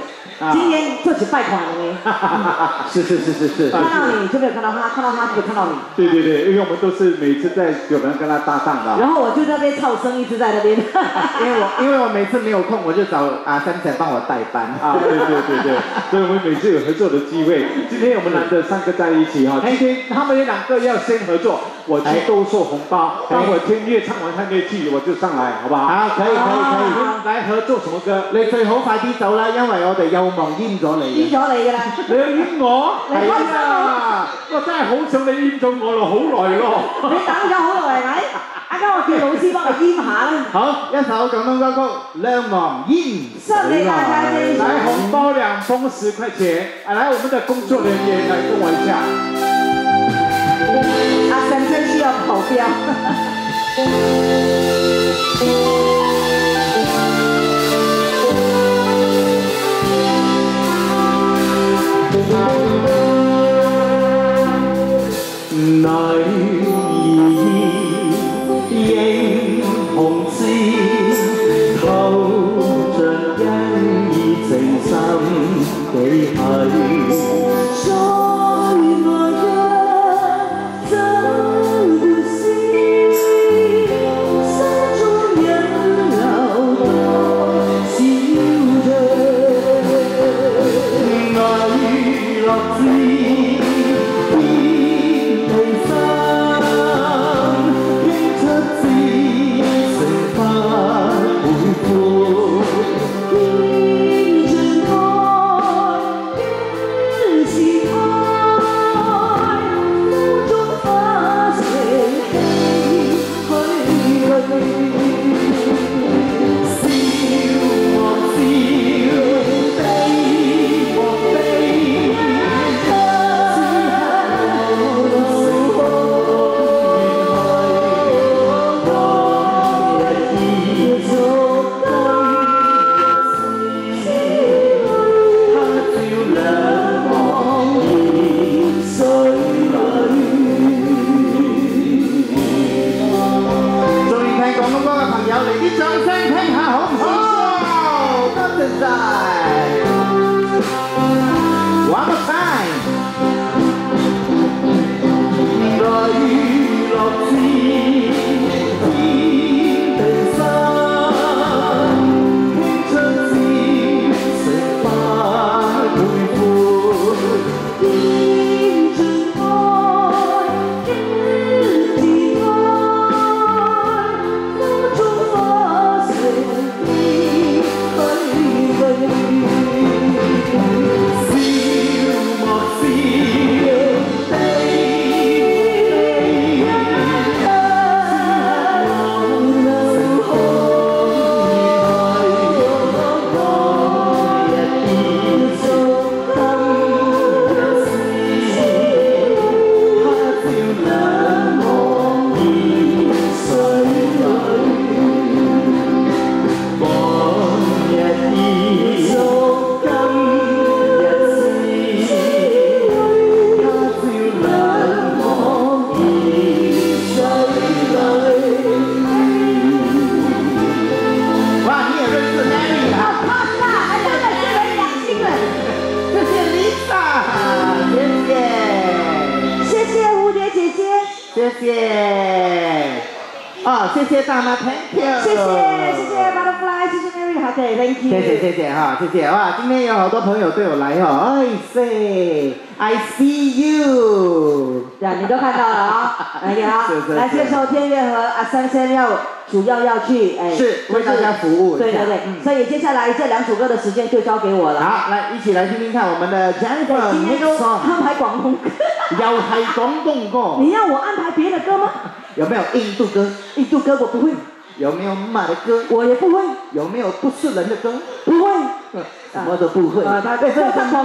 今天就起拜款了，是是是是是，看到你就没有看到他，看到他就没有看到你。对对对，因为我们都是每次在酒人跟他搭档的。然后我就在那边套生，一直在那边，因为我因为我每次没有空，我就找阿三仔帮我代班啊。对对对对，所以我们每次有合作的机会，今天我们难得三个在一起哈。今天他们两个要先合作，我才兜售红包，待会天乐唱完他乐器我就上来，好不好？好，可以可以可以，来合作什么歌？你最好快啲走啦，因为我哋有。望淹咗你，淹咗你噶啦！你要淹我？係啊！我真系好想你淹咗我咯，好耐咯！你等咗好耐系咪？阿家，我叫老师帮佢淹下啦。好，一首广东歌曲《两黃烟》，失禮大家失禮！買紅包两封十块钱。啊，來，我们的工作人员來跟我一下。阿陳真需要保鏢。night. 朋友都有来哦。哎塞，I see you，对啊，你都看到了啊，来给他，来接受天悦和阿三先要主要要去哎，是为大家服务，对对对，所以接下来这两首歌的时间就交给我了。好，来一起来听听看我们的《江南》、《非洲》、《安排广东歌》、《腰拍广东歌》，你要我安排别的歌吗？有没有印度歌？印度歌我不会，有没有马的歌？我也不会，有没有不是人的歌？不会。什么都不会，我好想乱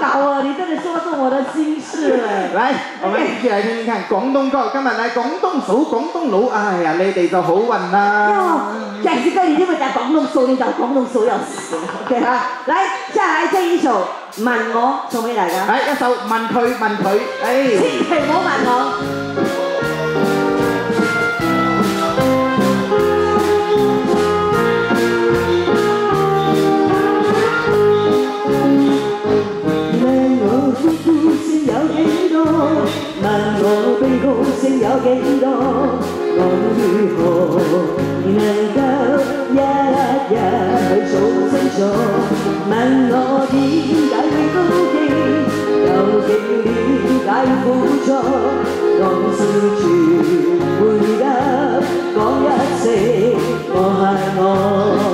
到啊！你这里说中我的心事哎，来，我们来听听看广东歌，今日来广东数广东佬，哎呀，你哋就好运啦！尤其是你因为在广东数，你就广东数有事。OK 哈，来，接下来这一首，问我，送俾大家。系一首问佢，问佢，哎，千祈唔好问我。有幾多？我如何能夠一日去數清楚？問我點解會高興？究竟點解苦楚？當笑住回答，講一聲我係我。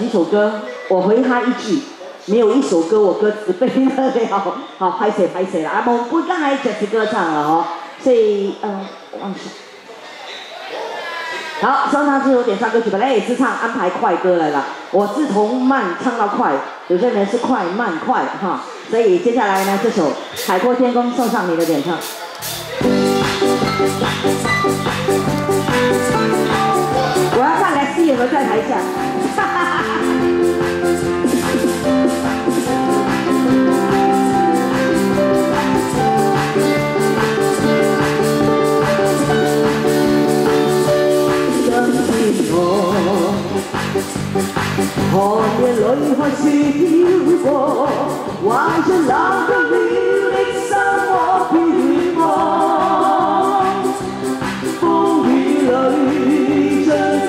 几首歌，我回他一句，没有一首歌我歌词背得了。好，拍谁拍谁？啊，我们不刚才讲起歌唱了哦，所以嗯，好，双唱这首点唱歌曲，本来也是唱安排快歌来了。我是从慢唱到快，有些人是快慢快哈。所以接下来呢，这首《海阔天空》送上你的点唱。我要上来吸引们在台下。何夜裏開始飄過，懷着冷卻了的心我偏望。風雨裏追趕，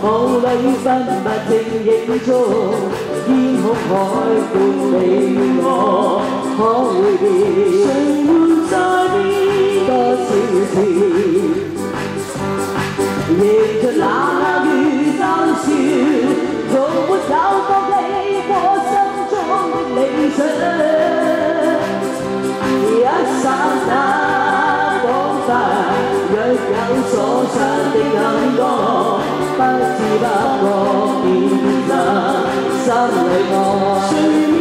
無淚分不清影蹤，天空海伴你我，可會變？誰會再變？多少次，迎着冷。忘记心中的理想，一刹那恍惚，所失的很多，不知不觉变得心里爱。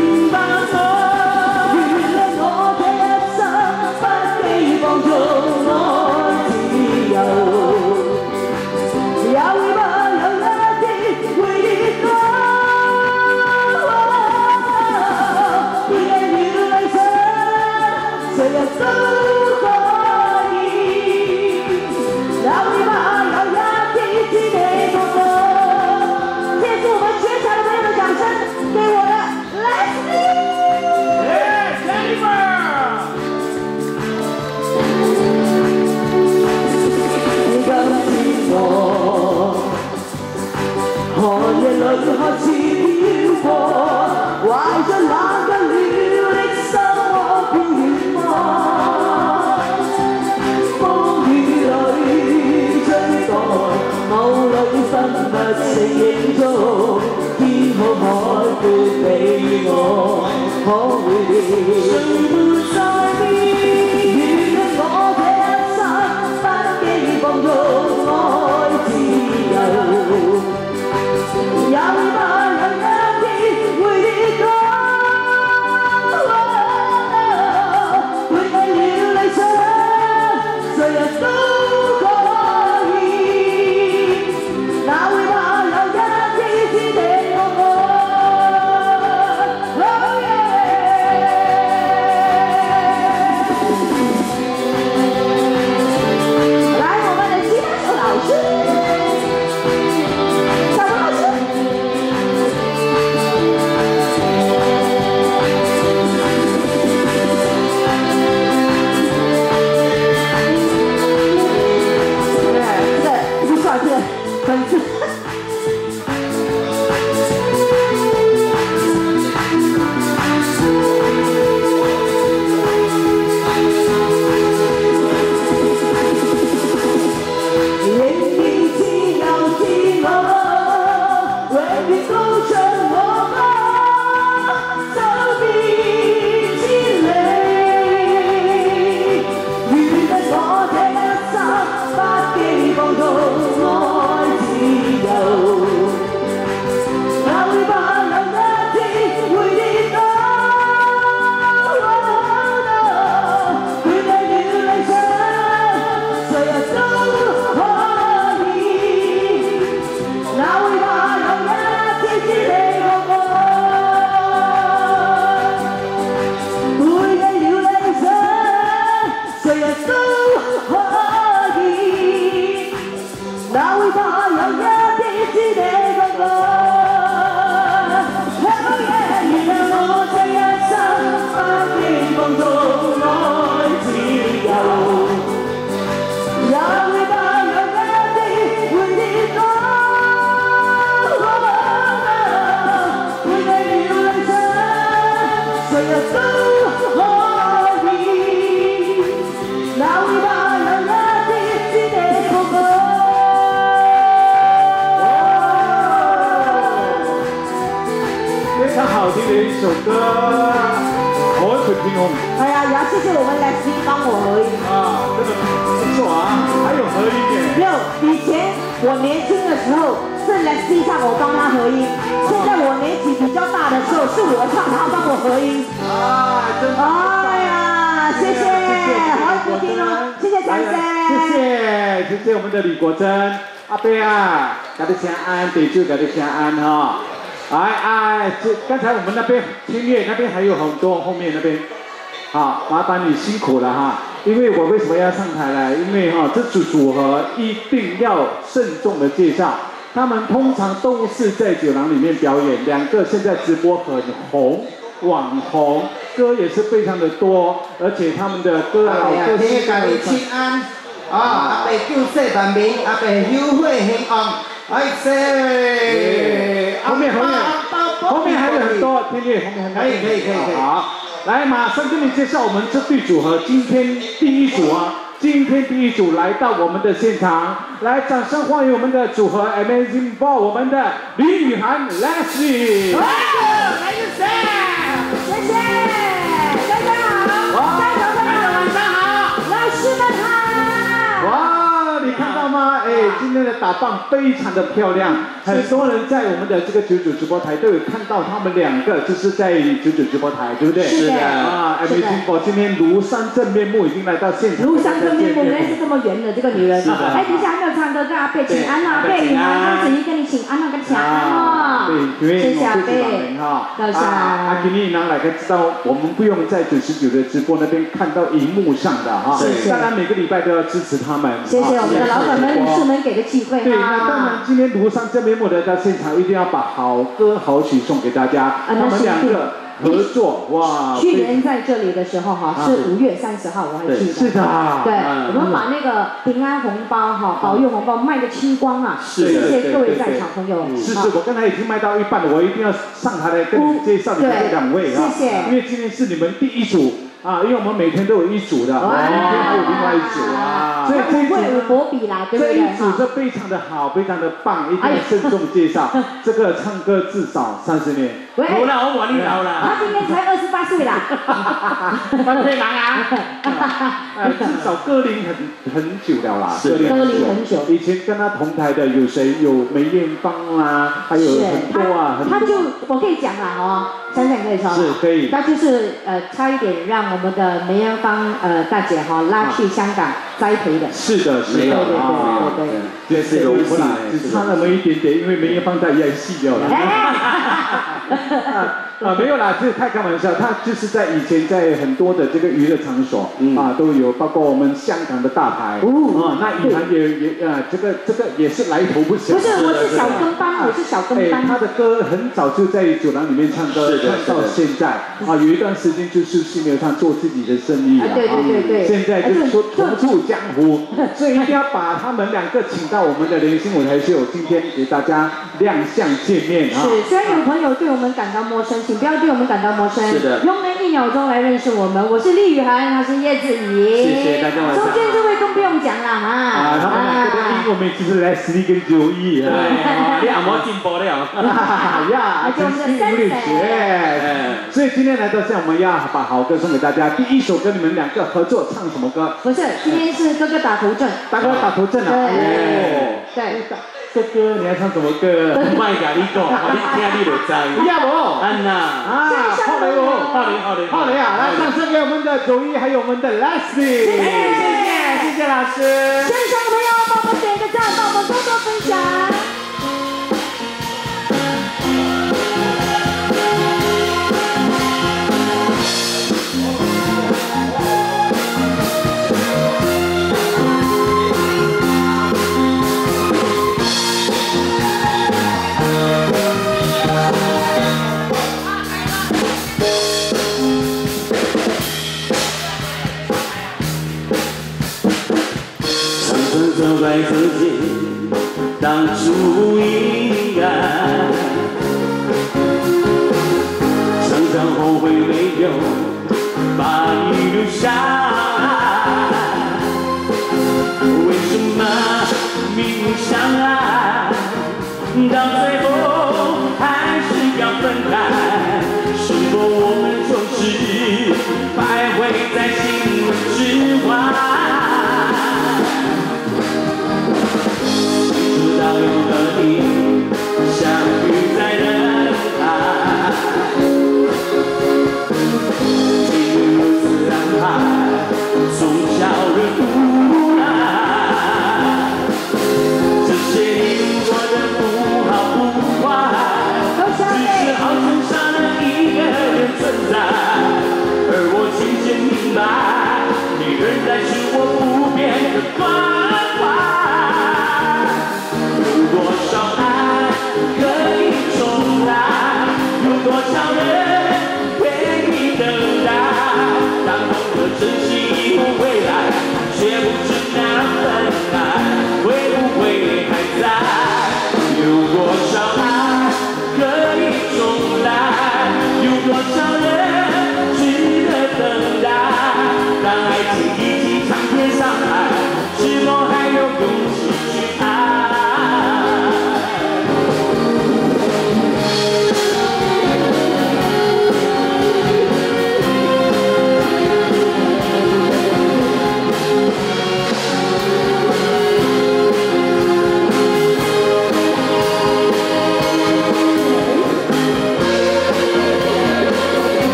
首歌《河肯定哦。哎呀，然后谢谢我们来 e 帮我合音。啊，这个不错啊！还有合音点。有，以前我年轻的时候是来 e 一下唱我帮他合音，现在我年纪比较大的时候是我唱他帮我合音。啊，真的。哎呀，谢谢，好听哦，谢谢 l e 谢谢，谢谢我们的李国珍阿贝啊，搞点小安，对就搞点小安哈。来哎，这刚才我们那边听乐，那边还有很多后面那边，好，麻烦你辛苦了哈。因为我为什么要上台呢？因为哈，这组组合一定要慎重的介绍。他们通常都是在酒廊里面表演，两个现在直播很红，网红，歌也是非常的多，而且他们的歌谣歌词。阿爹感恩，平安啊，阿伯救世难民，阿爸优惠，很安。I say，后面后面，后面还有很多，天天后面可以可以可以好，来马上给你介绍我们这队组合，今天第一组啊，今天第一组来到我们的现场，来掌声欢迎我们的组合 Mazing Ball，我们的李雨涵 l a 有谁？哎，今天的打扮非常的漂亮，很多人在我们的这个九九直播台都有看到他们两个，就是在九九直播台，对不对？是的啊。哎，贝金宝今天庐山真面目已经来到现场。庐山真面目原来是这么圆的这个女人。是的。哎，接下还没有唱歌的阿贝，请安娜贝，你看他跟你请安娜跟霞哈。谢谢各位老板哈，老师。阿你娜哪个知道？我们不用在九十九的直播那边看到荧幕上的哈。当然每个礼拜都要支持他们。谢谢我们的老粉们。粉师们给的机会对，那当然，今天卢山这边舞的到现场，一定要把好歌好曲送给大家。我们两个合作哇！去年在这里的时候哈，是五月三十号，我还记得。是的。对，我们把那个平安红包哈，好运红包卖的清光啊！是谢谢各位在场朋友。是是，我刚才已经卖到一半了，我一定要上台来跟介绍你们两位啊，谢谢。因为今天是你们第一组。啊，因为我们每天都有一组的，哇，每天有另外一组啊，所以这一组五博比啦，对不对？这一组就非常的好，非常的棒，一定要郑重介绍，这个唱歌至少三十年。喂，我老我老了。他今年才二十八岁啦，他最忙啊。至少歌龄很很久了啦。歌龄很久以前跟他同台的有谁？有梅艳芳啊，还有很多啊。他就我可以讲啦，哦，陈很可以说。是可以，他就是呃差一点让我们的梅艳芳呃大姐哈拉去香港栽培的。是的，是的，对对对对。就是龙哥啦，差那么一点点，因为梅艳芳在演戏掉了。啊，没有啦，这太开玩笑。他就是在以前在很多的这个娱乐场所啊都有，包括我们香港的大牌啊，那以前也也啊，这个这个也是来头不小。不是，我是小跟班，我是小跟班。他的歌很早就在酒廊里面唱歌，到现在啊，有一段时间就是去没有做做自己的生意。对对对对，现在就是说独处江湖，所以一定要把他们两个请到。我们的联新舞台秀今天给大家亮相见面啊！是，虽然有朋友对我们感到陌生，请不要对我们感到陌生。是的，用每一秒钟来认识我们。我是厉雨涵，他是叶子怡。谢谢大家晚上。中间这位更不用讲了啊！啊，他们两个的比我们其实来实一更足一啊，你阿嬷进步了。哈哈哈哈哈！呀，就 是真的。所以今天来到像我们要把好歌送给大家。第一首跟你们两个合作唱什么歌？不是，今天是哥哥打头阵。大哥打头阵啊！对。对，这哥，你要唱什么歌？不买个李总，我李天一的不要好，安娜。啊，好的哦，好的，好的，好的呀。来，掌声给我们的九一，还有我们的 Lassie。谢谢，谢谢老师。谢谢朋友。自己打主意。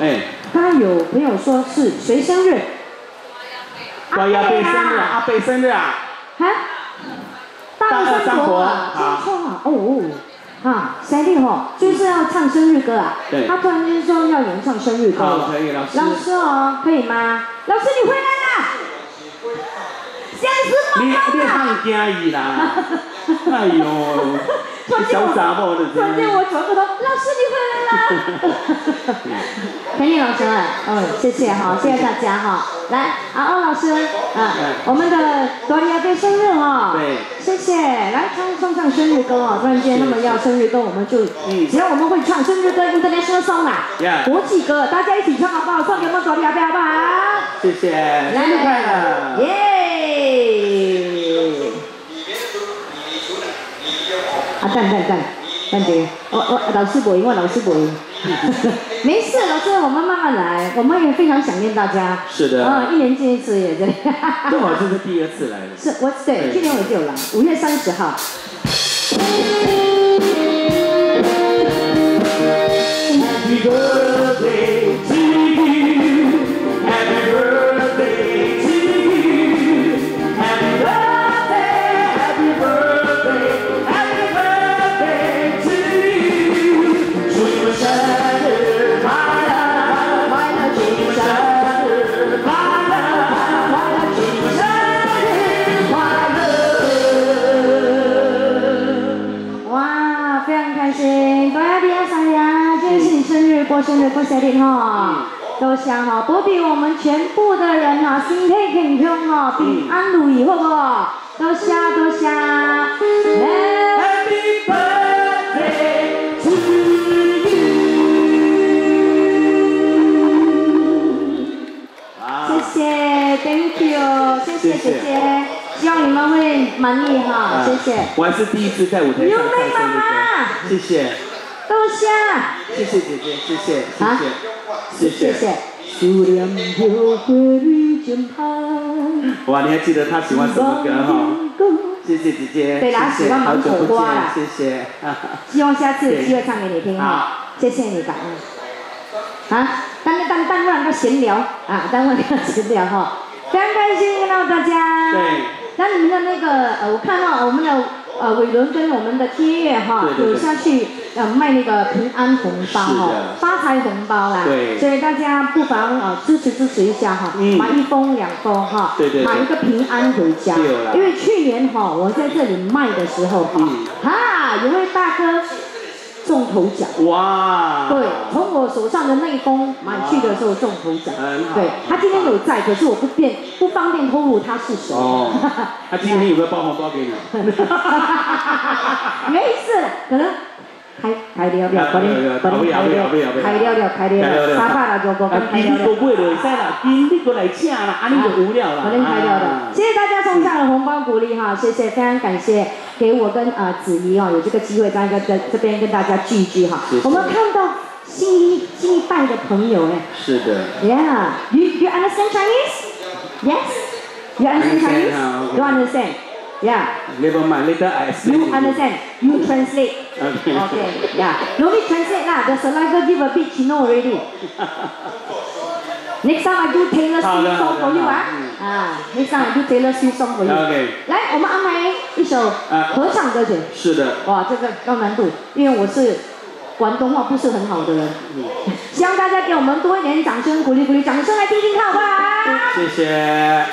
哎，他有没有说是谁生日？阿要贝生日，阿贝生日啊？啊？大三国，没错哦。啊，谁的吼？就是要唱生日歌啊？对。他突然间说要有人唱生日歌。好，可以老师。老师哦，可以吗？老师你回来啦！吓死我了！你别看惊伊啦。哎呦。我潇洒嘛，我就是。我转过头，老师你回来啦。肯 定老师了，嗯，谢谢哈，谢谢大家哈。来，啊，欧老师，啊，我们的段亚飞生日啊，谢谢。来，唱唱唱生日歌啊，突然间那么要生日歌，我们就，嗯，只要我们会唱生日歌 i n t e r 啦，国际歌，大家一起唱好不好？送给我们段亚飞好不好？谢谢。来，你看。Yay。啊，蛋蛋蛋，蛋姐，我我老师不赢，我老师不赢。没事，老师我们慢慢来，我们也非常想念大家，是的，啊，一年见一次也对，正好就是第二次来了，是我对，去年我就有来，五月三十号。生日不设哈，多谢哈！不比我们全部的人哈，心态健康哈，平安如意，好不好？多谢多响 t h a 谢谢，Thank you！谢谢姐姐，希望你们会满意哈，谢谢。我还是第一次在舞台上唱这首歌，谢谢。多谢，谢谢姐姐，谢谢，谢谢，谢谢，谢谢。我问你还记得他喜欢什么歌吗？谢谢姐姐，对喜欢好久不见，谢谢。希望下次有机会唱给你听哈，谢谢你吧。啊，当当当，我两个闲聊啊，当然两闲聊哈，非常开心看到大家。对，那你们的那个，呃，我看到我们的。呃伟伦跟我们的天悦哈，有下去呃卖那个平安红包哈，发财红包啦，所以大家不妨啊支持支持一下哈，买一封两封哈，买一个平安回家，因为去年哈我在这里卖的时候哈，啊，有位大哥。中头奖！哇！对，从我手上的那一封买去的时候中头奖。对，他今天有在，可是我不便不方便透露他是谁。哦，他今天有没有包红包给你？没事，可能开开聊聊，鼓励，鼓励，开聊聊，开聊聊，沙发拉坐坐，开聊聊。今天过不了，算了，今天过来请了，俺们就无聊了。今天开聊的，谢谢大家送上的红包鼓励哈，谢谢，非常感谢。给我跟呃子怡啊有这个机会，张大在这边跟大家聚一聚哈。我们看到新一新一班的朋友哎。是的。Yeah, y o u you understand Chinese? Yes? You understand Chinese? Do understand? u Yeah. Never mind. Later I explain. You understand? You translate? Okay. o k a Yeah. y No need translate lah. The s a l i v a give a bit chino already. Next time I do Taylor Swift song, you w a h 啊，马上就接了新生活。来，我们安排一首合唱歌曲。是的，哇，这个高难度，因为我是广东话不是很好的人。希望大家给我们多一点掌声鼓励鼓励，掌声来听听看好不好？谢谢。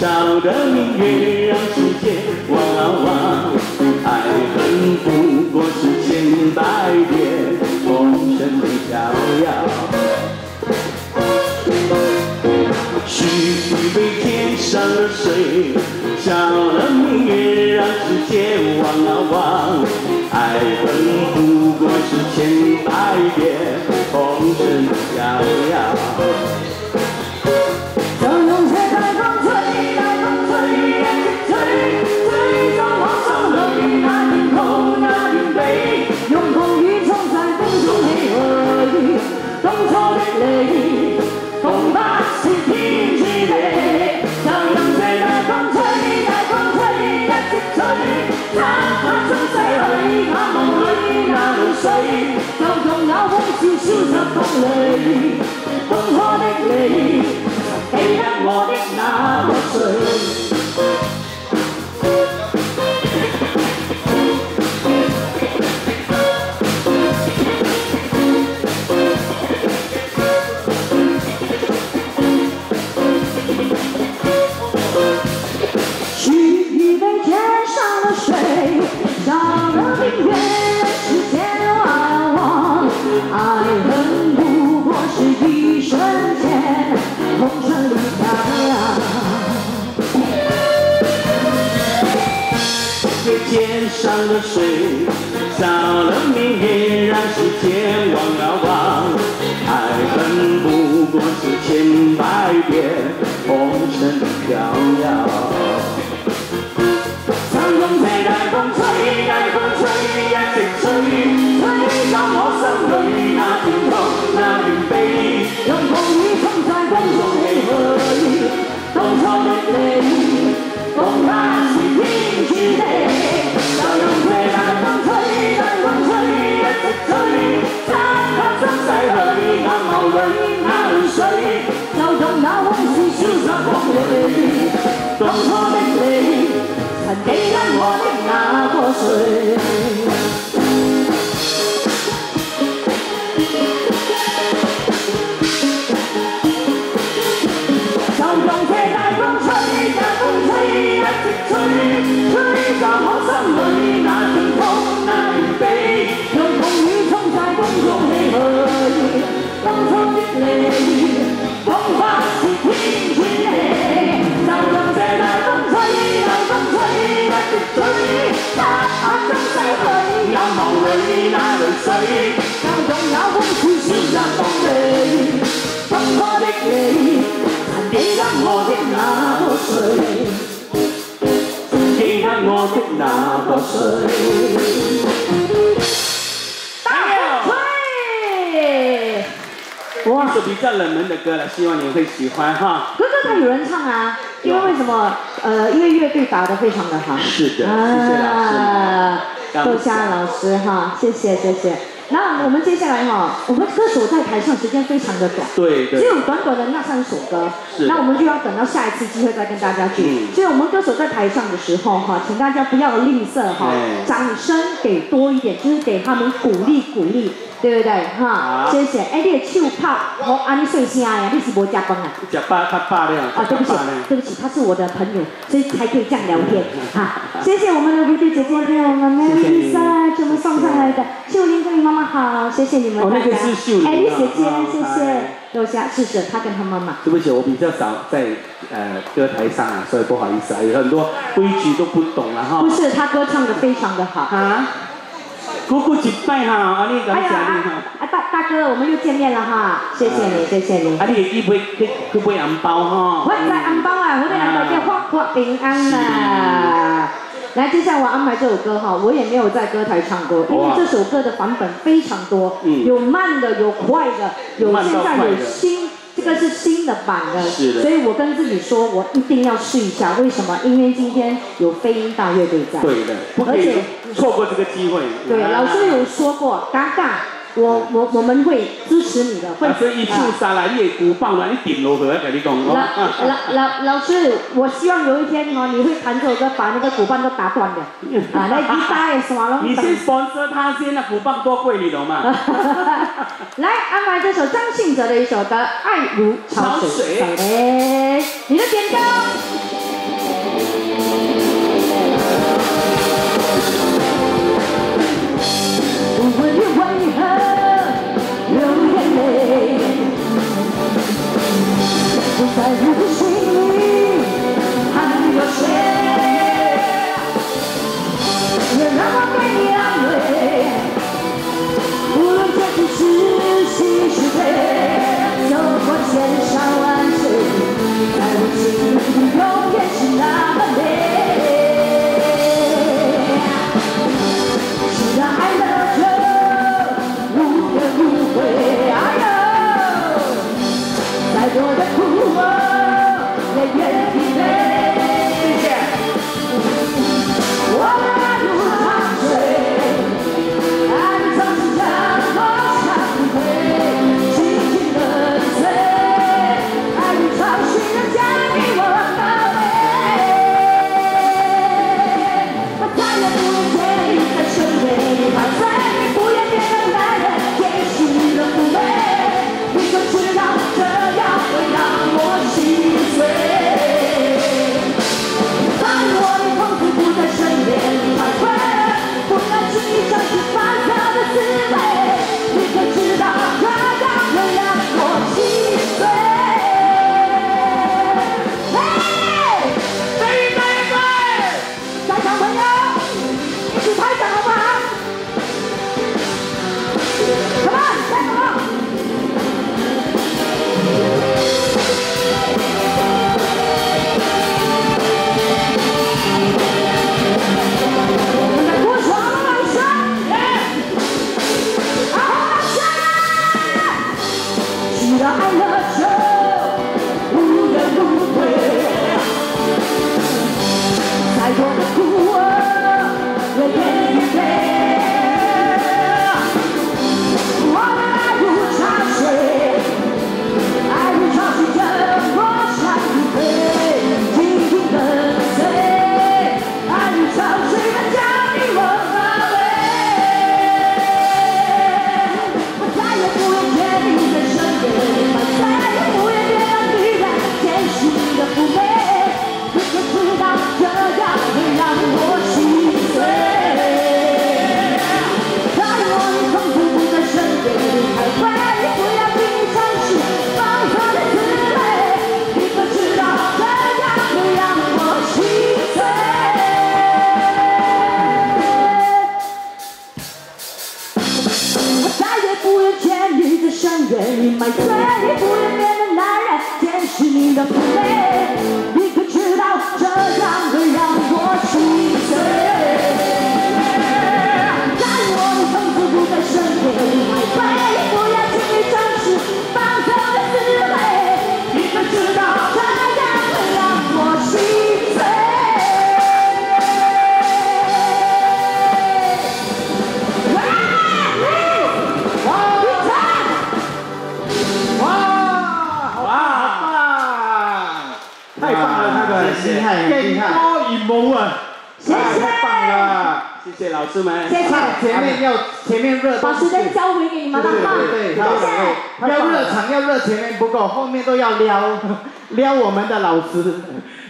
少的明月，让世界望啊望，爱恨不过是千百遍，红尘飘摇。掬一杯天上的水，少的明月，让世界望啊望，爱恨不过是千百遍，红尘飘摇。当浓雪那梦里那泪水，就让那往事消失风里。东花的你，记得我的那杯醉。少了你也让时间忘啊忘，爱恨不过是千百遍。那泪水，就让那往事消失无里。当初的你，曾记得我的那个谁？大风吹。哇，是比较冷门的歌了，希望你会喜欢哈。哥哥，他有人唱啊。因为为什么？呃，因为乐队打得非常的好。是的，谢谢老师。多谢老师哈，谢谢谢谢。那我们接下来哈，我们歌手在台上时间非常的短，对对，只有短短的那三首歌，那我们就要等到下一次机会再跟大家聚。所以我们歌手在台上的时候哈，请大家不要吝啬哈，掌声给多一点，就是给他们鼓励鼓励。对不对哈？谢谢。哎，你的手帕，我安睡香呀，你是哪家公司？他爸，他爸的。啊，对不起，对不起，他是我的朋友，所以才可以这样聊天。哈，谢谢我们的维帝姐姐，给我们美莎，给我们送上来的。秀玲跟你妈妈好，谢谢你们哦，我那个是秀玲哎，姐姐，谢谢。豆霞，谢谢他跟他妈妈。对不起，我比较少在呃歌台上啊，所以不好意思啊，有很多规矩都不懂了哈。不是，他歌唱的非常的好。啊。姑姑一代哈，阿弟长得也厉害。还啊大大哥，我们又见面了哈，谢谢你，谢谢你。阿弟去买去去买红包哈，买个红包啊，我个红包叫花花平安呐。来，接下来我安排这首歌哈，我也没有在歌台唱过，因为这首歌的版本非常多，有慢的，有快的，有现在有新。这个是新的版的，所以我跟自己说，我一定要试一下。为什么？因为今天有飞鹰大乐队在，对的，而且错过这个机会，对，老师有说过，尴尬。我我我们会支持你的，老师一出手来叶鼓棒嘛，你顶如何？我跟你讲老老老老师，我希望有一天哦，你会弹这首歌，把那个鼓棒都打断的。啊，那一大也算了。你先帮着他先那鼓棒多贵，你懂吗？来安排这首张信哲的一首歌《爱如潮水》。哎，你的点灯。在雨中。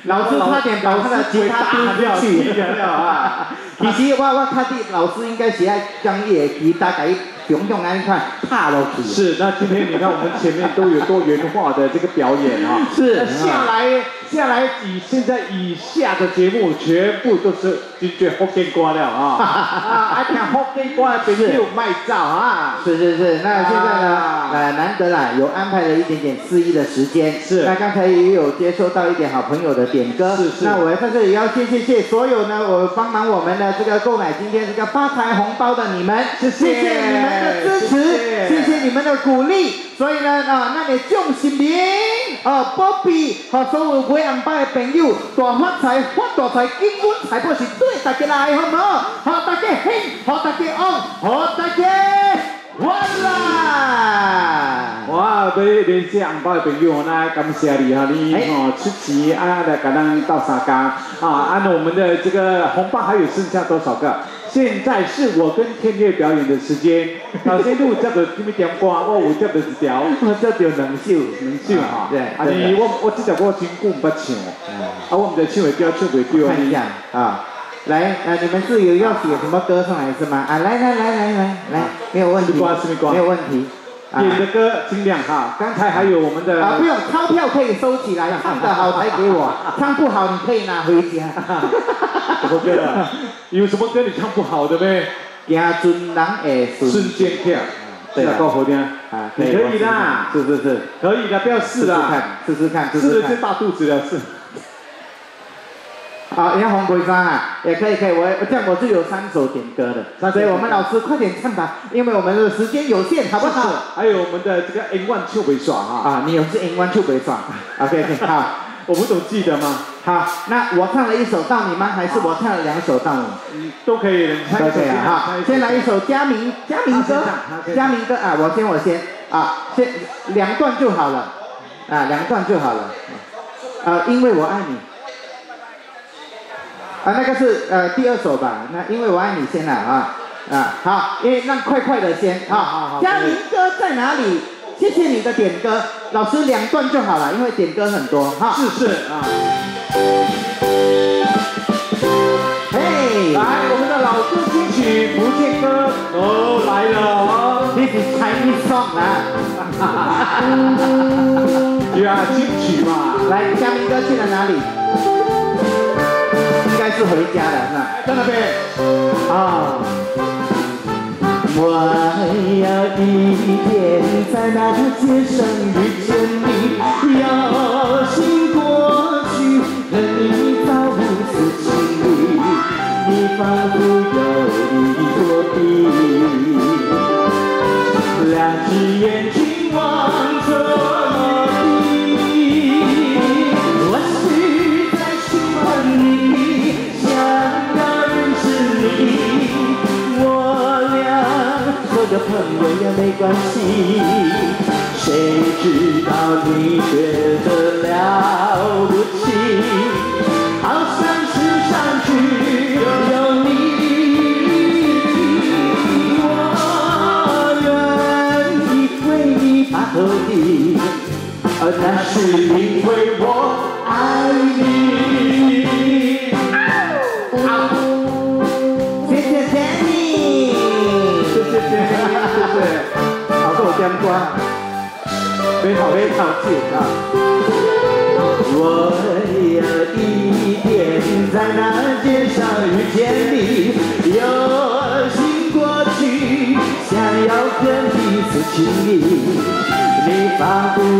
老师差点把他的吉他丢掉去，其实我我看的老师应该写爱专业的吉他改永种安看怕了是。是那今天你看我们前面都有多元化的这个表演啊。是。下来下来以现在以下的节目全部都是今天后边瓜了啊。啊，还听后边瓜的比较卖照啊。是是是，那现在呢，呃，难得啦，有安排了一点点肆意的时间。是。那刚才也有接收到一点好朋友的点歌。是是。那我要在这里要谢谢谢所有呢，我帮忙我们的这个购买今天这个发财红包的你们，谢谢你们。的支持，谢谢你们的鼓励。所以呢，啊，那你就，新明，啊，Bobby 和所有会安排的朋友，大发财，发大财，今文财富是对大家来，好吗？好，大家兴，好大家旺，好大家欢乐。哇，对，联系红包的朋友，那感谢你哈，你哦出席啊，大家能到三江啊，照我们的这个红包还有剩下多少个？现在是我跟天乐表演的时间。老先录这个什么电话，我有这个是表，这个能秀能秀哈。对，所以我我只找过金鼓不唱。哦。啊，我们的唱会吊，唱会吊。看一下啊，来，啊，你们是有要点什么歌上来是吗？啊，来来来来来来，没有问题。没有问题。点的歌尽量哈。刚才还有我们的。啊，不用，钞票可以收起来了。唱的好，才给我；唱不好，你可以拿回家。啊？有什么歌你唱不好的呗？亚俊郎的瞬间跳，对啊，高好听啊，可以啦，是是是，可以的，不要试了，试试看，试试看，试试就大肚子了，试。好，你看黄国章啊，也可以，可以，我这样我是有三首点歌的，所以我们老师快点唱吧，因为我们的时间有限，好不好？还有我们的这个 A One 就会耍哈，啊，你有是 A One 就会耍，OK，好，我不总记得吗？好，那我唱了一首到你吗？还是我唱了两首到你？都可以，都可以啊！哈，先来一首嘉明，嘉明哥，嘉明哥啊！我先，我先啊，先两段就好了，啊，两段就好了，啊，因为我爱你，啊，那个是呃第二首吧？那因为我爱你先了啊，啊，好，因为那快快的先，啊佳嘉明哥在哪里？谢谢你的点歌，老师两段就好了，因为点歌很多哈。是是啊。嘿，来我们的老歌金曲福建歌，哦来了哦，This is Chinese song 来。哈哈呀，金曲嘛，来嘉明哥去了哪里？应该是回家了是吧？在那边啊。我要一天在那街上遇见你。关系，谁知道你？非常非常紧张。我有一天在那街上遇见你，有心过去，想要跟彼此亲密，你仿佛有意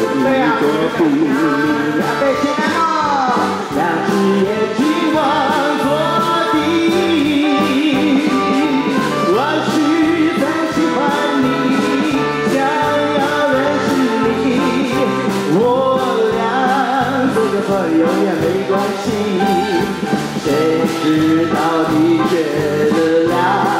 躲避，两只眼睛望左。我俩做个朋友也没关系，谁知道你觉得了？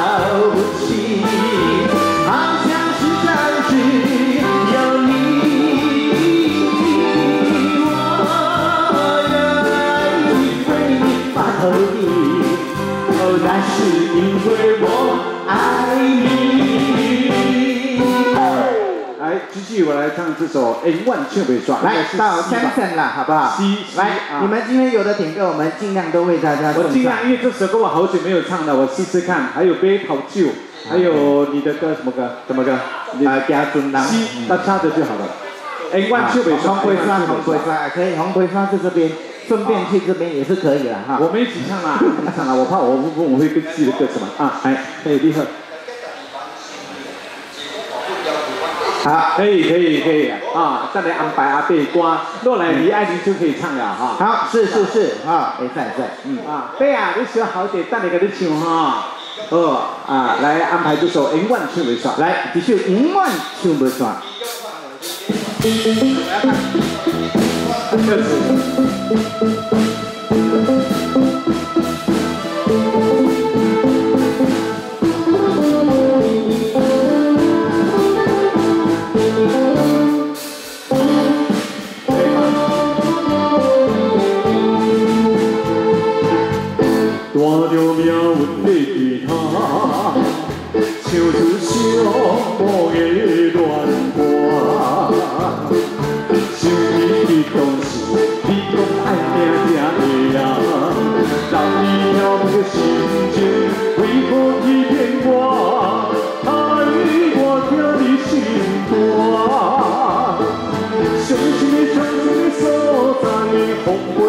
唱这首《厕 One 雀尾霜，来到三层了，好不好？来，你们今天有的点歌，我们尽量都为大家。我尽量，因为这首歌我好久没有唱了，我试试看。还有杯口酒，还有你的歌，什么歌？什么歌？啊，来给他准了。他唱的就好了。N One 哎，万雀尾霜龟山，龟山可以，黄龟山在这边，顺便去这边也是可以的哈。我们一起唱啊！唱了，我怕我不不会跟自己的歌词嘛啊！来，可以立刻。好，可以可以可以啊！再来安排阿贝瓜、若来李艾玲就可以唱了哈。好，是是是啊，没事没事，嗯啊，对啊，喜欢好点，再来给你唱哈。哦啊，来安排这首《一万春梅霜》，来继续《一万春梅霜》。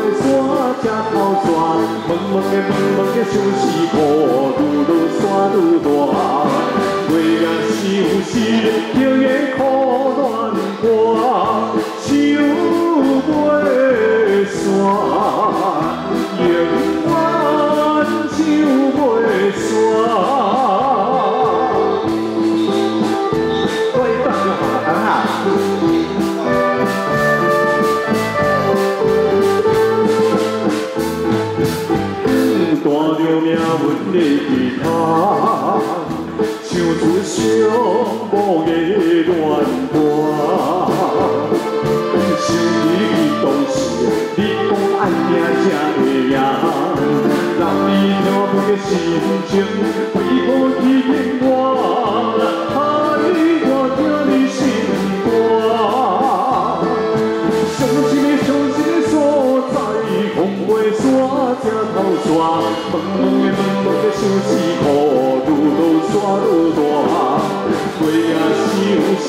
山遮头山，茫茫的茫茫的相思苦，愈落山愈大。月也是有心疼的苦恋歌。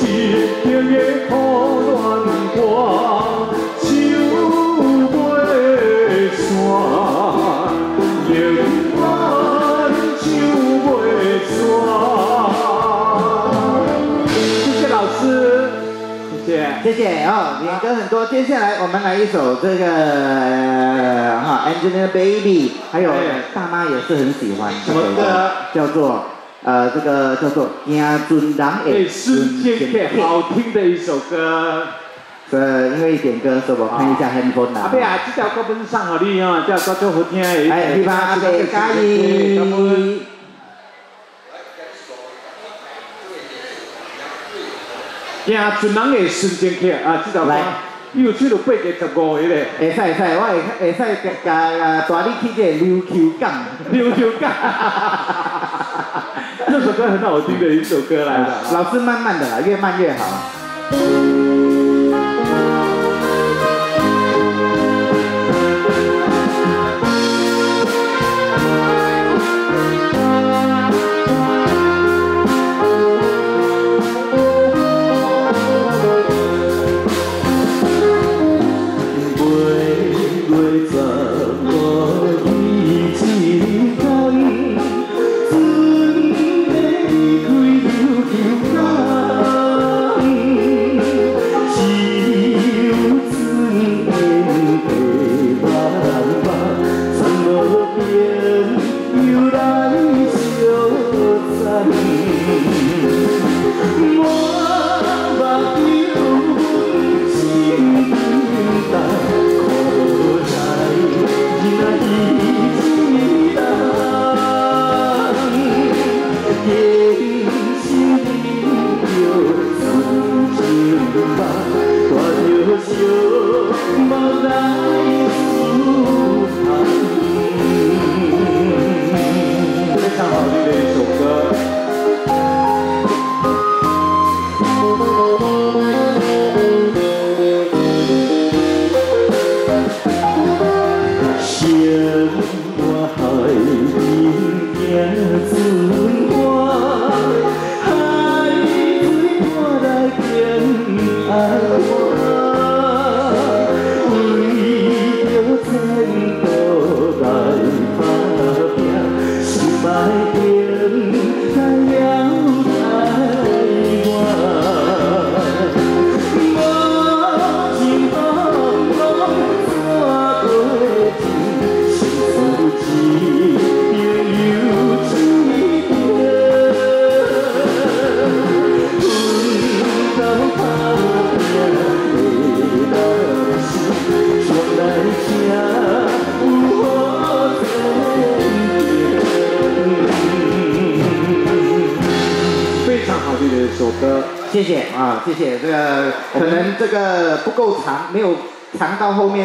一首《的苦恋歌》，唱未完，情歌秋未完。谢谢老师，谢谢，谢谢哦，民歌很多。接下来我们来一首这个《哈 a n g e l a Baby》，还有大妈也是很喜欢。什么歌？叫做？呃，这个叫做《亚尊郎》给世界给好听的一首歌。呃，因为点歌，所以我看一下 handphone 啦。阿伯啊，这条歌本上好听哦，这条歌最好听的。哎，你把阿伯加一。亚尊郎的瞬间曲啊，这条歌。要出到八月十五迄个。会使会使，我会会使加加带你去这琉球港。琉球港。这 首歌很好听的一首歌来的，老师慢慢的来，越慢越好。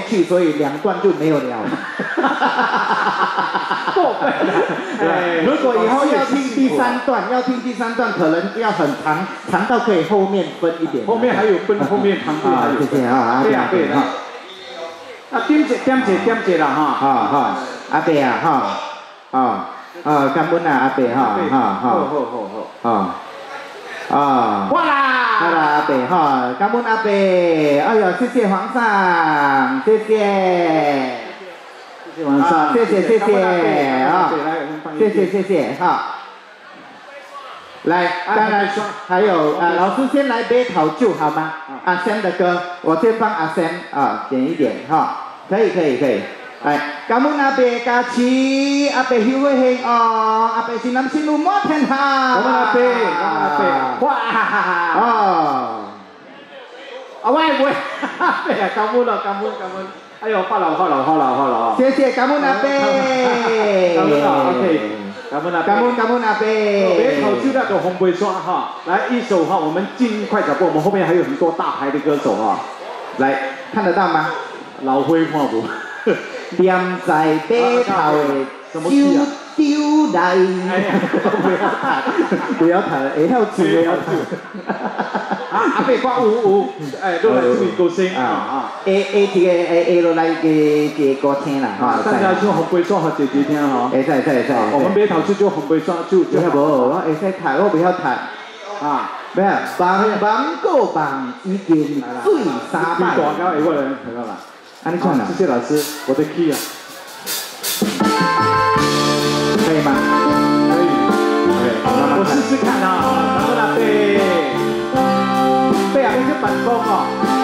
去，所以两段就没有聊。了。如果以后要听第三段，要听第三段，可能要很长，长到可以后面分一点。后面还有分，后面长段还有。啊，谢啊，这样可以啊，点解点解点解了哈。哈，阿伯啊，哈，啊啊，干不啊，阿伯哈，好好好，好。哈，卡穆阿贝，哎呦，谢谢皇上，谢谢，谢谢皇上，谢谢谢谢啊，谢谢谢谢哈。来，当然还有啊，老师先来杯桃酒好吗？阿 s 的歌，我先帮阿 s 啊，点一点哈，可以可以可以。哎，卡穆阿贝，阿奇，阿贝 Hugo Hen，阿贝是男是女模特？卡穆阿贝，卡穆阿贝，哇，哦。阿威，阿哈哈，哎啊！感门了，感门，感门，哎呦，发了，发了，发了，发了。谢谢感门阿贝。卡门哦，OK，卡门感卡感卡门阿贝。别考就那个红玫瑰哈，来一首哈，我们尽快脚步，我们后面还有很多大牌的歌手哈，来看得到吗？老灰，老灰。站在街头的。什么戏啊？不要弹，会要听。啊，别发五五。哎，都歌啊啊。A A D A A 路来给给歌听啦。啊，大家唱红玫瑰，唱给自听吼。哎，真系真系真。我们别头先唱红玫瑰，就就系无。哎，再弹，我不要弹。啊，咩啊？把把歌把雨点碎沙吧。你讲嘅有个人听到啦。安尼唱，谢谢老师，我的 key 啊。试看啊，拿过来背，背啊，背就板风哦。